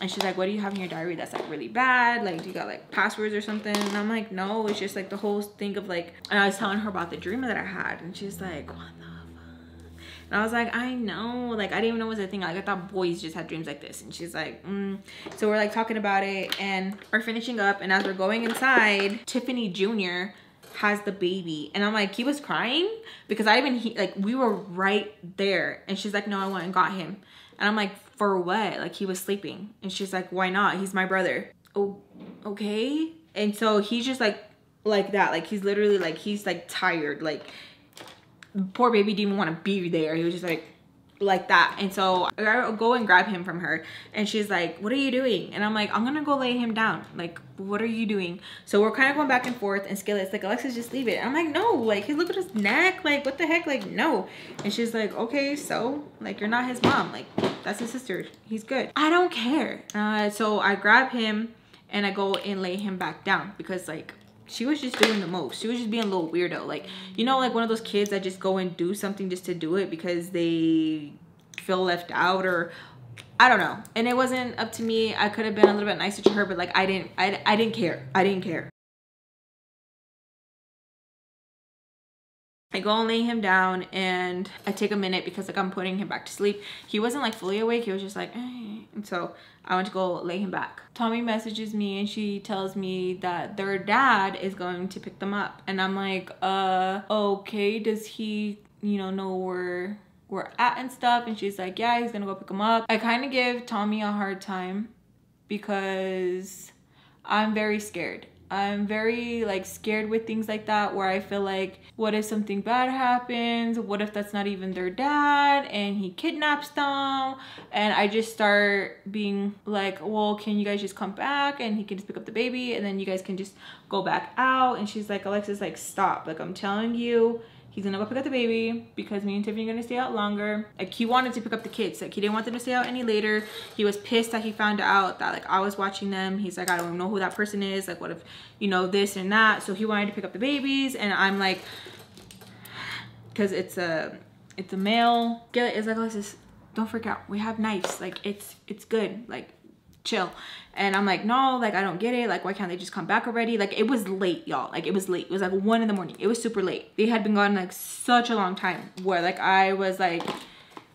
and she's like what do you have in your diary that's like really bad? Like do you got like passwords or something? And i'm like no it's just like the whole thing of like and i was telling her about the dream that i had and she's like what the fuck? And i was like i know like i didn't even know it was a thing like i thought boys just had dreams like this. And she's like mm. so we're like talking about it and we're finishing up and as we're going inside tiffany junior has the baby. And i'm like he was crying? Because i even he like we were right there. And she's like no i went and got him. And I'm like, for what? Like he was sleeping. And she's like, why not? He's my brother. Oh, okay. And so he's just like, like that. Like he's literally like, he's like tired. Like poor baby didn't want to be there. He was just like, like that. And so I go and grab him from her and she's like what are you doing? And I'm like I'm gonna go lay him down. Like what are you doing? So we're kind of going back and forth and Skillet's like Alexis just leave it. I'm like no like hey look at his neck like what the heck? Like no. And she's like okay so like you're not his mom. Like that's his sister. He's good. I don't care. Uh, so I grab him and I go and lay him back down because like she was just doing the most. She was just being a little weirdo. Like, you know, like one of those kids that just go and do something just to do it because they feel left out or I don't know. And it wasn't up to me. I could have been a little bit nicer to her, but like I didn't I, I didn't care. I didn't care. I go and lay him down and I take a minute because like I'm putting him back to sleep. He wasn't like fully awake. He was just like, eh. and so I went to go lay him back. Tommy messages me and she tells me that their dad is going to pick them up. And I'm like, uh, okay, does he, you know, know where we're at and stuff? And she's like, yeah, he's gonna go pick them up. I kind of give Tommy a hard time because I'm very scared. I'm very like scared with things like that where I feel like what if something bad happens? What if that's not even their dad and he kidnaps them? And I just start being like, well, can you guys just come back and he can just pick up the baby and then you guys can just go back out? And she's like, Alexis, like stop. Like I'm telling you, He's gonna go pick up the baby because me and Tiffany are gonna stay out longer. Like he wanted to pick up the kids. Like he didn't want them to stay out any later. He was pissed that he found out that like I was watching them. He's like, I don't know who that person is. Like what if, you know, this and that. So he wanted to pick up the babies and I'm like, cause it's a, it's a male. It, it's like, oh, let's don't freak out. We have knives. Like it's, it's good. Like chill. And I'm like, no, like, I don't get it. Like, why can't they just come back already? Like, it was late, y'all. Like, it was late. It was like one in the morning. It was super late. They had been gone like such a long time where like I was like,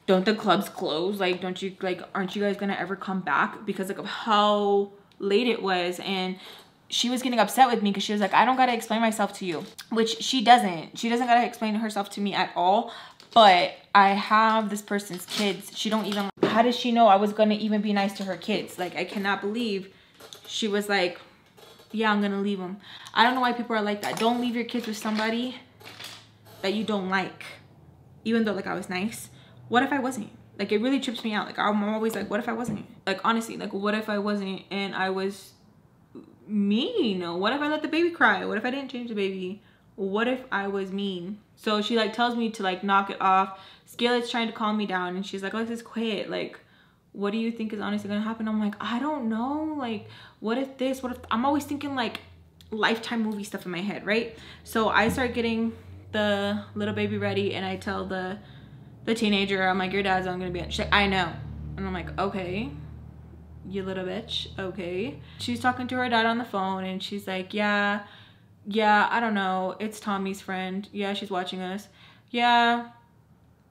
don't the clubs close? Like, don't you, like, aren't you guys gonna ever come back? Because like of how late it was. And she was getting upset with me because she was like, I don't gotta explain myself to you, which she doesn't. She doesn't gotta explain herself to me at all. But I have this person's kids. She don't even, how does she know I was gonna even be nice to her kids? Like, I cannot believe she was like, yeah, I'm gonna leave them. I don't know why people are like that. Don't leave your kids with somebody that you don't like. Even though like I was nice. What if I wasn't? Like it really trips me out. Like I'm always like, what if I wasn't? Like honestly, like what if I wasn't and I was mean? What if I let the baby cry? What if I didn't change the baby? What if I was mean? So she like tells me to like knock it off. Skillet's trying to calm me down and she's like, just quit. Like, what do you think is honestly gonna happen? I'm like, I don't know. Like, what if this? What if I'm always thinking like lifetime movie stuff in my head, right? So I start getting the little baby ready and I tell the the teenager, I'm like, your dad's not gonna be She's like, I know. And I'm like, okay, you little bitch, okay. She's talking to her dad on the phone and she's like, yeah, yeah, I don't know. It's Tommy's friend. Yeah, she's watching us. Yeah,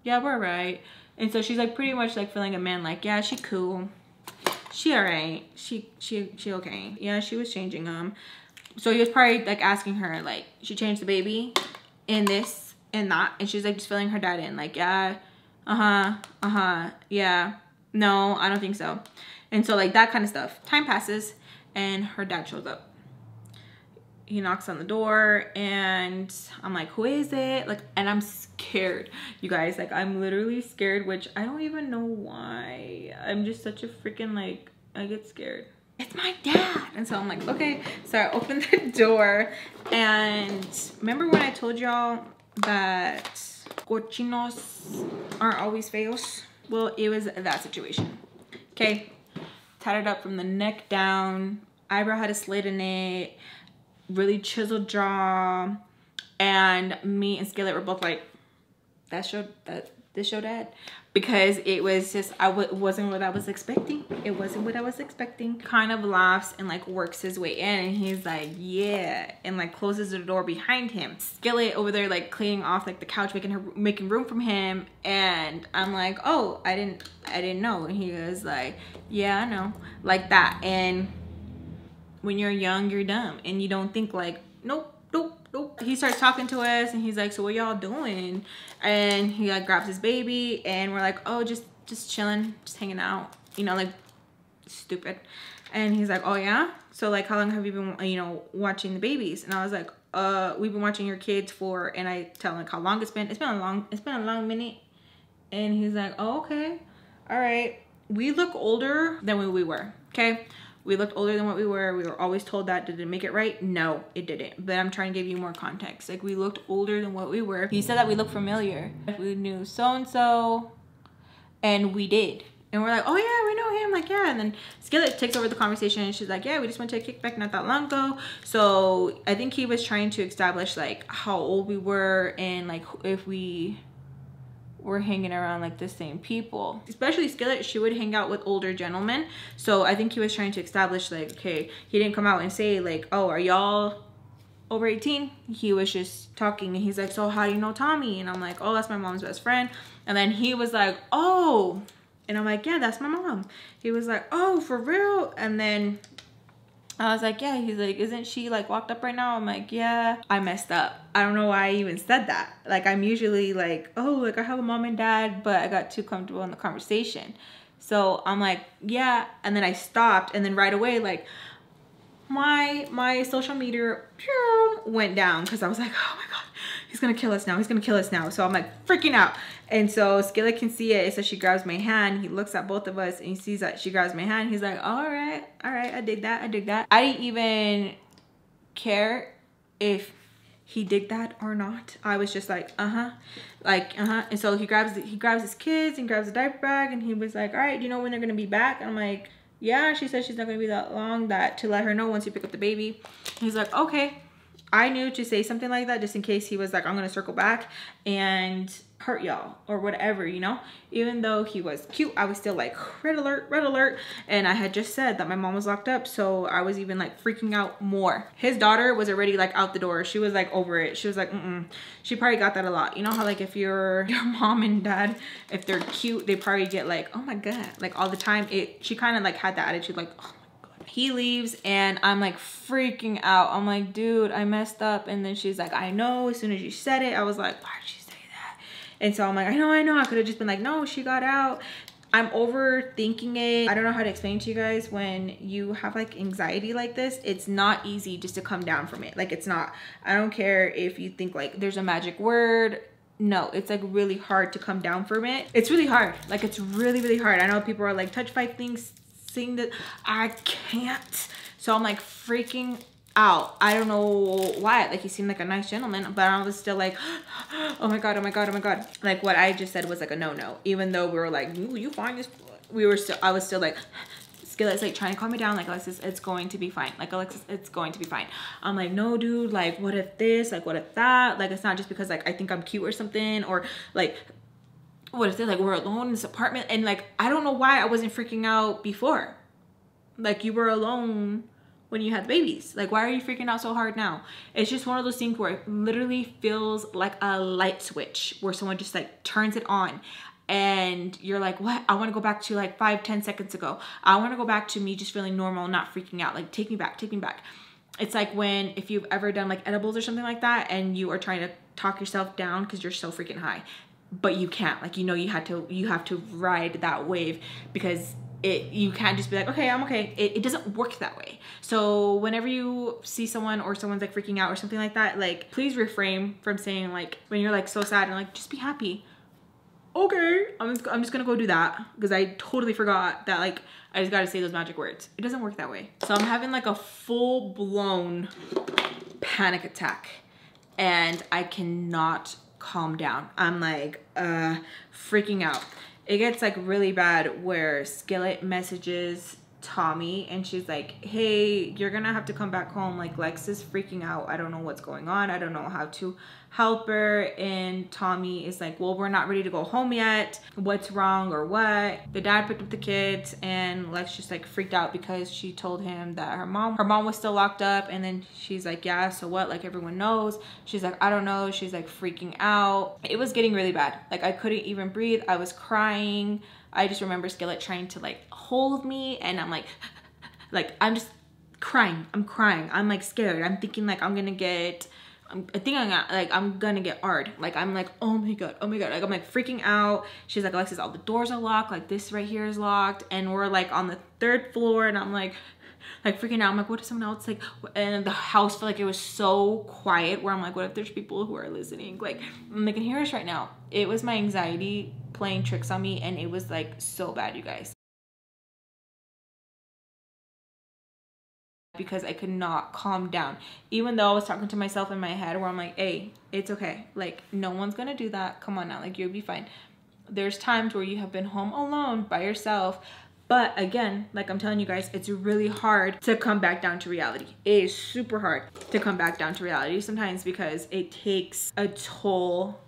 yeah, we're right. And so she's like pretty much like feeling a man like, yeah, she cool. She alright. She she she okay. Yeah, she was changing him. So he was probably like asking her like she changed the baby in this and that and she's like just filling her dad in like yeah uh-huh uh-huh yeah no i don't think so and so like that kind of stuff time passes and her dad shows up he knocks on the door and I'm like, who is it? Like, and I'm scared, you guys. Like, I'm literally scared, which I don't even know why. I'm just such a freaking like, I get scared. It's my dad. And so I'm like, okay. So I open the door and remember when I told y'all that cochinos aren't always feos? Well, it was that situation. Okay, tied it up from the neck down. Eyebrow had a slit in it really chiseled jaw. And me and Skillet were both like, that show, that this show dad because it was just I w wasn't what I was expecting. It wasn't what I was expecting. Kind of laughs and like works his way in and he's like, yeah, and like closes the door behind him. Skillet over there like cleaning off like the couch, making her making room from him, and I'm like, oh, I didn't I didn't know. And he was like, yeah, I know, like that. And when you're young, you're dumb and you don't think like, nope, nope, nope. He starts talking to us and he's like, so what y'all doing? And he like grabs his baby and we're like, oh, just, just chilling, just hanging out, you know, like stupid. And he's like, oh yeah? So like, how long have you been, you know, watching the babies? And I was like, uh, we've been watching your kids for, and I tell him like how long it's been. It's been a long, it's been a long minute. And he's like, oh, okay. All right. We look older than we were, okay? We looked older than what we were. We were always told that. Did it make it right? No, it didn't. But I'm trying to give you more context. Like we looked older than what we were. He said that we looked familiar. We knew so-and-so and we did. And we're like, oh yeah, we know him. Like, yeah. And then Skillet takes over the conversation and she's like, yeah, we just went to a kickback not that long ago. So I think he was trying to establish like how old we were and like if we were hanging around like the same people. Especially Skillet, she would hang out with older gentlemen. So I think he was trying to establish like, okay, he didn't come out and say like, oh, are y'all over 18, he was just talking and he's like, so how do you know Tommy? And I'm like, oh, that's my mom's best friend. And then he was like, oh, and I'm like, yeah, that's my mom. He was like, oh, for real? And then I was like, yeah. He's like, isn't she like locked up right now? I'm like, yeah. I messed up. I don't know why I even said that. Like, I'm usually like, oh, like I have a mom and dad, but I got too comfortable in the conversation. So I'm like, yeah. And then I stopped. And then right away, like, my my social media went down because I was like, oh my god, he's gonna kill us now. He's gonna kill us now. So I'm like freaking out. And so Skillet can see it. So she grabs my hand. He looks at both of us and he sees that she grabs my hand. He's like, all right, all right, I did that, I did that. I didn't even care if he did that or not. I was just like, uh-huh, like, uh-huh. And so he grabs he grabs his kids and grabs a diaper bag and he was like, all right, do you know when they're gonna be back? And I'm like, yeah, she said she's not gonna be that long that to let her know once you pick up the baby. He's like, okay. I knew to say something like that just in case he was like, I'm gonna circle back and hurt y'all or whatever, you know? Even though he was cute, I was still like, red alert, red alert. And I had just said that my mom was locked up, so I was even like freaking out more. His daughter was already like out the door. She was like over it. She was like, mm-mm. She probably got that a lot. You know how like if your your mom and dad, if they're cute, they probably get like, oh my God, like all the time. It She kind of like had that attitude like, oh my god he leaves and I'm like freaking out. I'm like, dude, I messed up. And then she's like, I know. As soon as you said it, I was like, that? And so I'm like, I know, I know. I could have just been like, no, she got out. I'm overthinking it. I don't know how to explain to you guys when you have like anxiety like this, it's not easy just to come down from it. Like it's not, I don't care if you think like there's a magic word. No, it's like really hard to come down from it. It's really hard. Like it's really, really hard. I know people are like touch five things, seeing that I can't. So I'm like freaking out. I don't know why. Like he seemed like a nice gentleman, but I was still like, oh my god, oh my god, oh my god. Like what I just said was like a no-no. Even though we were like, you find this, we were still. I was still like. Skillet's like trying to calm me down like Alexis it's going to be fine like Alexis it's going to be fine I'm like no dude like what if this like what if that like it's not just because like I think I'm cute or something or like what is it like we're alone in this apartment and like i don't know why i wasn't freaking out before like you were alone when you had babies. Like why are you freaking out so hard now? It's just one of those things where it literally feels like a light switch where someone just like turns it on. And you're like what? I want to go back to like five ten seconds ago. I want to go back to me just feeling normal not freaking out. Like take me back take me back. It's like when if you've ever done like edibles or something like that and you are trying to talk yourself down because you're so freaking high but you can't. Like you know you had to you have to ride that wave because it you can't just be like okay i'm okay. It, it doesn't work that way. So whenever you see someone or someone's like freaking out or something like that like please refrain from saying like when you're like so sad and like just be happy. Okay i'm just, I'm just gonna go do that because i totally forgot that like i just gotta say those magic words. It doesn't work that way. So i'm having like a full-blown panic attack and i cannot calm down. I'm like, uh, freaking out. It gets like really bad where Skillet messages Tommy and she's like, hey, you're gonna have to come back home. Like Lex is freaking out. I don't know what's going on. I don't know how to help her. And Tommy is like, well, we're not ready to go home yet. What's wrong or what? The dad picked up the kids and Lex just like freaked out because she told him that her mom, her mom was still locked up. And then she's like, yeah, so what? Like everyone knows. She's like, I don't know. She's like freaking out. It was getting really bad. Like I couldn't even breathe. I was crying. I just remember Skillet trying to like hold me and I'm like, like I'm just crying. I'm crying. I'm like scared. I'm thinking like I'm gonna get, I think I'm gonna, like I'm gonna get hard. Like I'm like, oh my god, oh my god. Like I'm like freaking out. She's like, Alexis, all the doors are locked. Like this right here is locked, and we're like on the third floor, and I'm like, like freaking out. I'm like, what if someone else like, and the house felt like it was so quiet where I'm like, what if there's people who are listening? Like, they can hear us right now. It was my anxiety playing tricks on me and it was like so bad, you guys. Because I could not calm down. Even though I was talking to myself in my head where I'm like, hey, it's okay. Like, no one's gonna do that. Come on now, like, you'll be fine. There's times where you have been home alone by yourself. But again, like I'm telling you guys, it's really hard to come back down to reality. It is super hard to come back down to reality sometimes because it takes a toll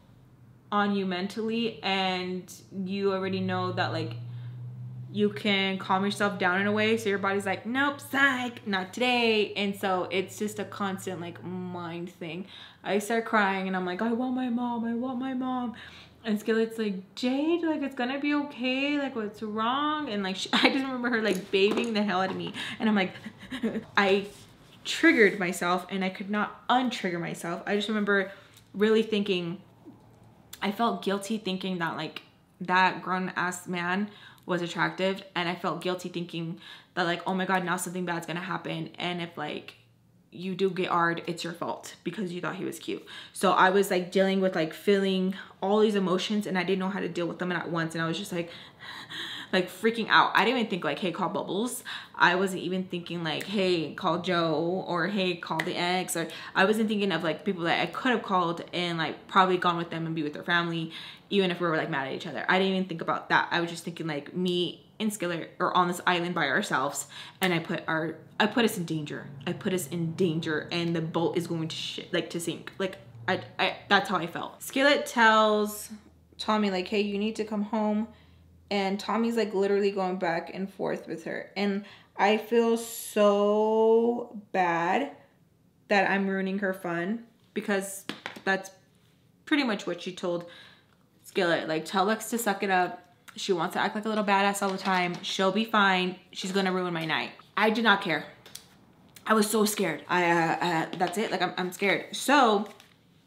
on you mentally and you already know that like you can calm yourself down in a way so your body's like nope psych not today and so it's just a constant like mind thing i start crying and i'm like i want my mom i want my mom and Skillet's like, Jade, like it's gonna be okay. Like what's wrong? And like she, I just remember her like babying the hell out of me. And I'm like, I triggered myself and I could not untrigger myself. I just remember really thinking, I felt guilty thinking that like that grown ass man was attractive. And I felt guilty thinking that like, oh my God, now something bad's gonna happen. And if like you do get hard, it's your fault because you thought he was cute. So I was like dealing with like feeling all these emotions and I didn't know how to deal with them at once. And I was just like, like freaking out. I didn't even think like, hey, call Bubbles. I wasn't even thinking like, hey, call Joe or hey, call the ex. Or I wasn't thinking of like people that I could have called and like probably gone with them and be with their family, even if we were like mad at each other. I didn't even think about that. I was just thinking like me in Skillet or on this island by ourselves and I put our I put us in danger. I put us in danger and the boat is going to sh like to sink. Like I, I that's how I felt. Skillet tells Tommy like, "Hey, you need to come home." And Tommy's like literally going back and forth with her. And I feel so bad that I'm ruining her fun because that's pretty much what she told Skillet. Like, tell Lex to suck it up she wants to act like a little badass all the time. She'll be fine. She's gonna ruin my night. I did not care. I was so scared. I, uh, uh, that's it. Like, I'm, I'm scared. So,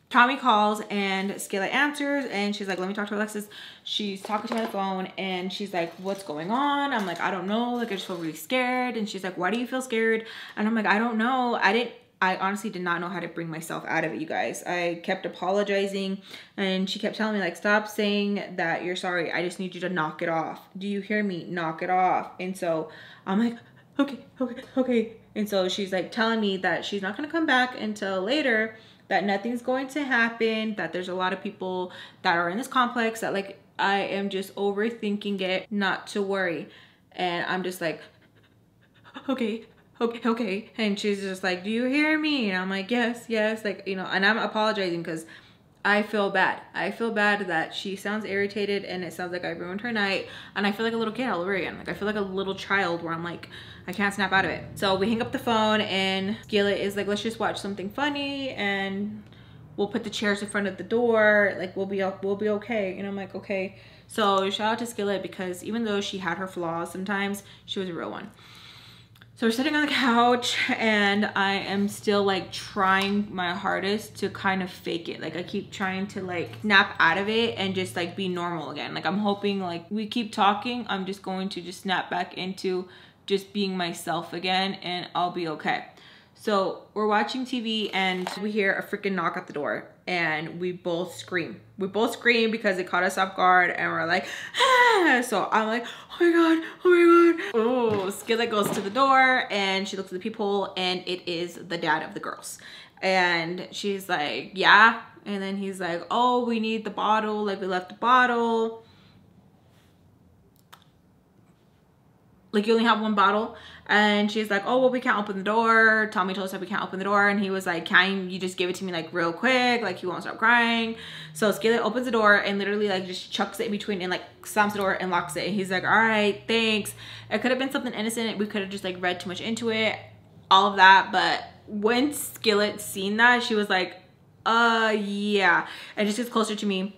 Tommy calls and Skillet answers and she's like, let me talk to Alexis. She's talking to on the phone and she's like, what's going on? I'm like, I don't know. Like, I just feel really scared. And she's like, why do you feel scared? And I'm like, I don't know. I didn't, I honestly did not know how to bring myself out of it, you guys. I kept apologizing and she kept telling me like, stop saying that you're sorry. I just need you to knock it off. Do you hear me? Knock it off. And so I'm like, okay, okay, okay. And so she's like telling me that she's not going to come back until later, that nothing's going to happen, that there's a lot of people that are in this complex that like, I am just overthinking it, not to worry. And I'm just like, okay, okay, okay. And she's just like, do you hear me? And I'm like, yes, yes. Like, you know, and I'm apologizing because I feel bad. I feel bad that she sounds irritated and it sounds like I ruined her night. And I feel like a little kid all over again. Like, I feel like a little child where I'm like, I can't snap out of it. So we hang up the phone and Skillet is like, let's just watch something funny and we'll put the chairs in front of the door. Like, we'll be, we'll be okay. And I'm like, okay. So shout out to Skillet because even though she had her flaws sometimes, she was a real one. So we're sitting on the couch and I am still like trying my hardest to kind of fake it. Like I keep trying to like snap out of it and just like be normal again. Like I'm hoping like we keep talking. I'm just going to just snap back into just being myself again and I'll be okay. So we're watching TV and we hear a freaking knock at the door and we both scream. We both scream because it caught us off guard and we're like, ah! So I'm like, oh my God, oh my God. Oh, Skillet goes to the door and she looks at the peephole and it is the dad of the girls. And she's like, yeah. And then he's like, oh, we need the bottle. Like we left the bottle. Like you only have one bottle and she's like, oh, well, we can't open the door. Tommy told us that we can't open the door. And he was like, can you just give it to me like real quick? Like he won't stop crying. So Skillet opens the door and literally like just chucks it in between and like slams the door and locks it. And he's like, all right, thanks. It could have been something innocent. We could have just like read too much into it, all of that. But when Skillet seen that, she was like, uh, yeah. And just gets closer to me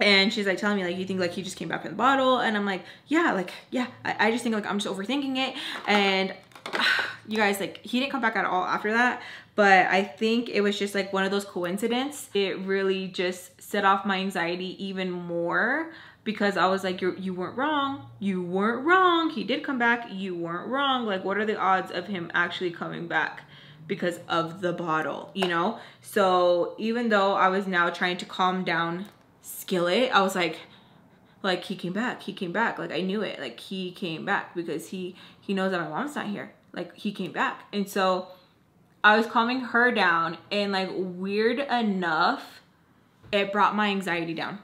and she's like telling me like you think like he just came back in the bottle? And i'm like yeah like yeah i, I just think like i'm just overthinking it. And uh, you guys like he didn't come back at all after that. But i think it was just like one of those coincidences it really just set off my anxiety even more because i was like you you weren't wrong. You weren't wrong. He did come back. You weren't wrong. Like what are the odds of him actually coming back because of the bottle you know? So even though i was now trying to calm down skillet i was like like he came back he came back like i knew it like he came back because he he knows that my mom's not here like he came back. And so i was calming her down and like weird enough it brought my anxiety down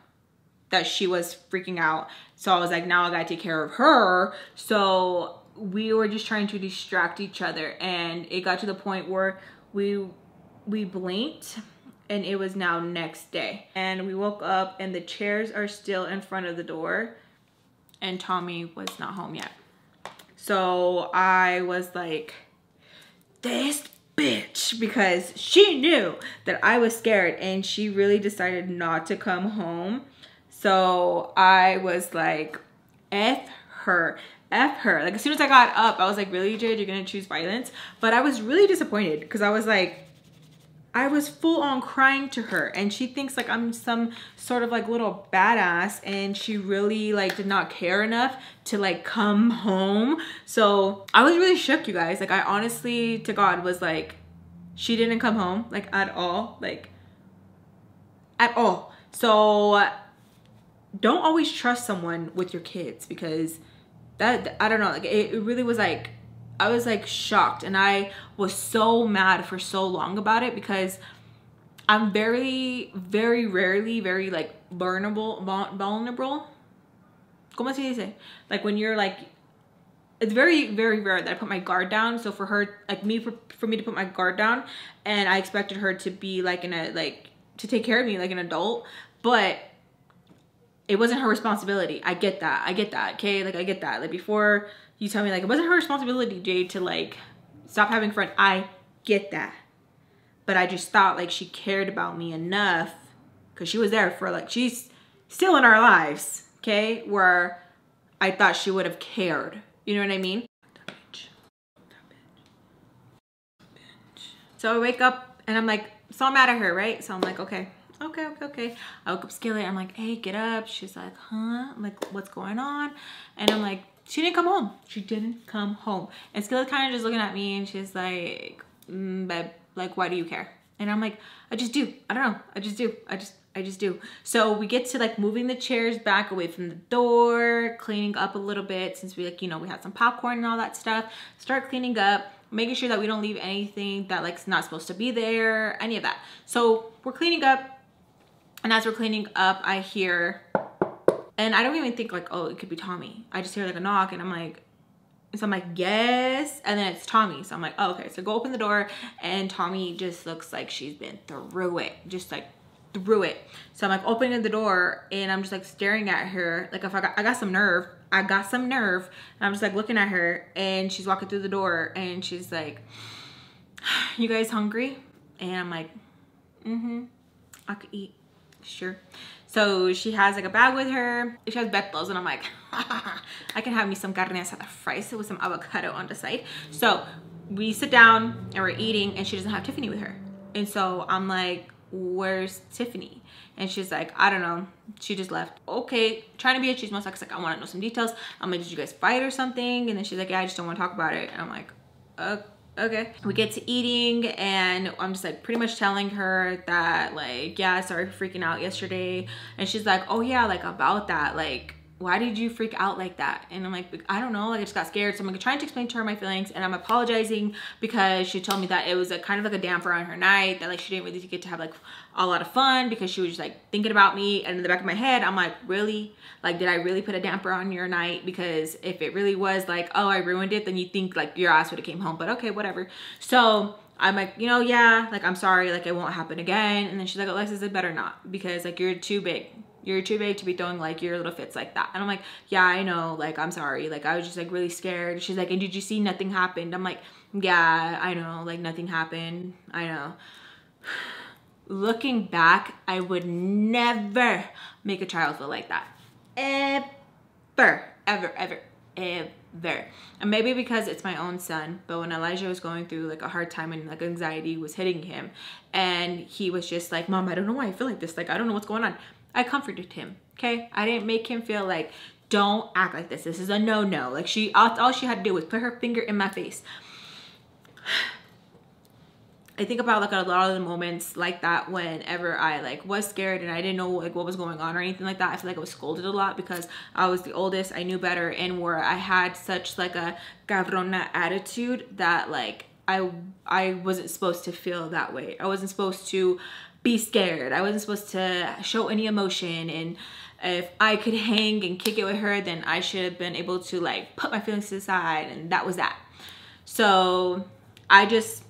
that she was freaking out. So i was like now i gotta take care of her. So we were just trying to distract each other and it got to the point where we we blinked and it was now next day. And we woke up and the chairs are still in front of the door and Tommy was not home yet. So I was like, this bitch because she knew that I was scared and she really decided not to come home. So I was like, F her. F her. Like as soon as I got up, I was like, really, Jade, you're gonna choose violence? But I was really disappointed because I was like, I was full on crying to her and she thinks like I'm some sort of like little badass and she really like did not care enough to like come home. So I was really shook you guys. Like I honestly to God was like she didn't come home like at all like at all. So don't always trust someone with your kids because that I don't know like it, it really was like I was like shocked and I was so mad for so long about it because I'm very, very rarely very like vulnerable, vulnerable. ¿Cómo se dice? Like when you're like, it's very, very rare that I put my guard down. So for her, like me, for, for me to put my guard down and I expected her to be like in a, like to take care of me like an adult, but it wasn't her responsibility. I get that. I get that. Okay. Like I get that. Like before you tell me like it wasn't her responsibility, Jade, to like stop having fun. I get that. But I just thought like she cared about me enough because she was there for like she's still in our lives, okay? Where I thought she would have cared. You know what I mean? So I wake up and I'm like, so I'm mad at her, right? So I'm like, okay, okay, okay, okay. I woke up scared. I'm like, hey, get up. She's like, huh? I'm like, what's going on? And I'm like, she didn't come home. She didn't come home. And Skillet kind of just looking at me and she's like, mm, babe, like, why do you care? And I'm like, I just do. I don't know. I just do. I just, I just do. So we get to like moving the chairs back away from the door, cleaning up a little bit since we like, you know, we had some popcorn and all that stuff. Start cleaning up, making sure that we don't leave anything that like's not supposed to be there, any of that. So we're cleaning up. And as we're cleaning up, I hear and I don't even think like, oh, it could be Tommy. I just hear like a knock and I'm like, so I'm like, yes. And then it's Tommy. So I'm like, oh, okay. So go open the door and Tommy just looks like she's been through it. Just like through it. So I'm like opening the door and I'm just like staring at her. Like if I got, I got some nerve. I got some nerve. And I'm just like looking at her and she's walking through the door and she's like, you guys hungry? And I'm like, mm-hmm, I could eat, sure. So she has like a bag with her. She has Betlos and I'm like, I can have me some carne asada fries with some avocado on the side. So we sit down and we're eating and she doesn't have Tiffany with her. And so I'm like, where's Tiffany? And she's like, I don't know. She just left. Okay, trying to be a cheese like, like, I want to know some details. I'm like, did you guys fight or something? And then she's like, yeah, I just don't want to talk about it. And I'm like, okay okay. We get to eating and i'm just like pretty much telling her that like yeah sorry for freaking out yesterday. And she's like oh yeah like about that like why did you freak out like that? And I'm like, I don't know, like I just got scared. So I'm like trying to explain to her my feelings and I'm apologizing because she told me that it was a kind of like a damper on her night, that like she didn't really get to have like a lot of fun because she was just like thinking about me. And in the back of my head, I'm like, really? Like, did I really put a damper on your night? Because if it really was like, oh, I ruined it, then you think like your ass would have came home. But okay, whatever. So I'm like, you know, yeah, like I'm sorry, like it won't happen again. And then she's like, Alexis, it better not because like you're too big you're too big to be throwing like your little fits like that. And I'm like, yeah, I know. Like, I'm sorry. Like, I was just like really scared. She's like, and did you see nothing happened? I'm like, yeah, I know. Like, nothing happened. I know. Looking back, I would never make a child feel like that. Ever, ever, ever, ever. And maybe because it's my own son, but when Elijah was going through like a hard time and like anxiety was hitting him, and he was just like, Mom, I don't know why I feel like this. Like, I don't know what's going on I comforted him, okay? I didn't make him feel like, don't act like this. This is a no-no. Like she, all, she had to do was put her finger in my face. I think about like a lot of the moments like that whenever I like was scared and I didn't know like what was going on or anything like that. I feel like I was scolded a lot because I was the oldest, I knew better and where I had such like a cabrona attitude that like I I wasn't supposed to feel that way. I wasn't supposed to be scared. I wasn't supposed to show any emotion and if I could hang and kick it with her, then I should have been able to like put my feelings to the side and that was that. So I just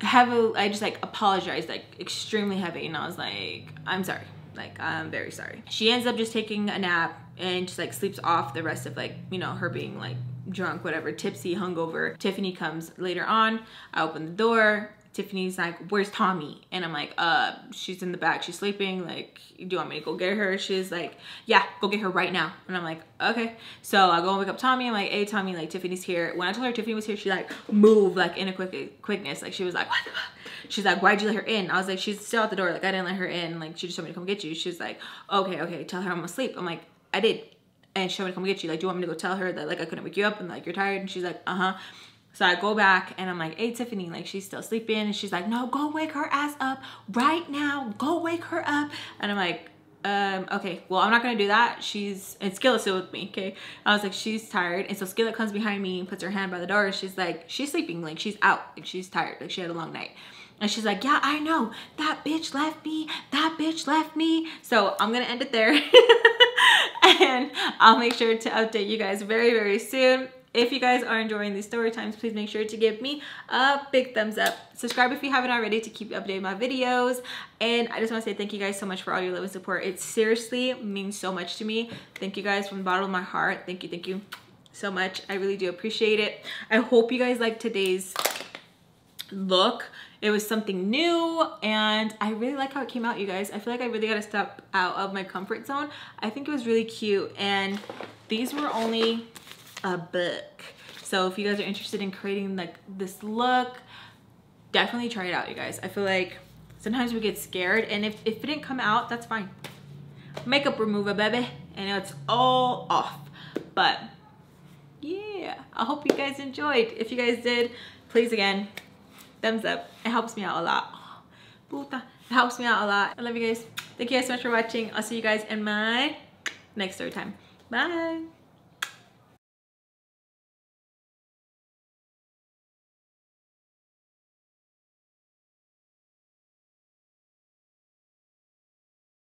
have a, I just like apologized like extremely heavy and I was like, I'm sorry. Like, I'm very sorry. She ends up just taking a nap and just like sleeps off the rest of like, you know, her being like drunk, whatever, tipsy, hungover. Tiffany comes later on. I open the door. Tiffany's like, where's Tommy? And I'm like, uh, she's in the back. She's sleeping. Like, do you want me to go get her? She's like, yeah, go get her right now. And I'm like, okay. So I go and wake up Tommy. I'm like, hey, Tommy, like Tiffany's here. When I told her Tiffany was here, she like moved like in a quick quickness. Like she was like, what the fuck? She's like, why'd you let her in? I was like, she's still at the door. Like I didn't let her in. Like she just told me to come get you. She's like, okay, okay, tell her I'm asleep. I'm like, I did. And she told me to come get you. Like, do you want me to go tell her that like I couldn't wake you up and like you're tired? And she's like, uh-huh. So I go back and I'm like, hey, Tiffany, like she's still sleeping. And she's like, no, go wake her ass up right now. Go wake her up. And I'm like, um, okay, well, I'm not gonna do that. She's, and Skillet's still with me, okay? I was like, she's tired. And so Skillet comes behind me and puts her hand by the door. She's like, she's sleeping, like she's out, like she's tired, like she had a long night. And she's like, yeah, I know. That bitch left me. That bitch left me. So I'm to end it there. and I'll make sure to update you guys very, very soon. If you guys are enjoying these story times, please make sure to give me a big thumbs up. Subscribe if you haven't already to keep updated my videos. And I just want to say thank you guys so much for all your love and support. It seriously means so much to me. Thank you guys from the bottom of my heart. Thank you, thank you so much. I really do appreciate it. I hope you guys like today's look. It was something new and I really like how it came out, you guys. I feel like I really got to step out of my comfort zone. I think it was really cute and these were only a book. So if you guys are interested in creating like this look, definitely try it out, you guys. I feel like sometimes we get scared and if, if it didn't come out, that's fine. Makeup remover, baby. And it's all off. But yeah, I hope you guys enjoyed. If you guys did, please again, thumbs up. It helps me out a lot. Puta. It helps me out a lot. I love you guys. Thank you guys so much for watching. I'll see you guys in my next story time. Bye.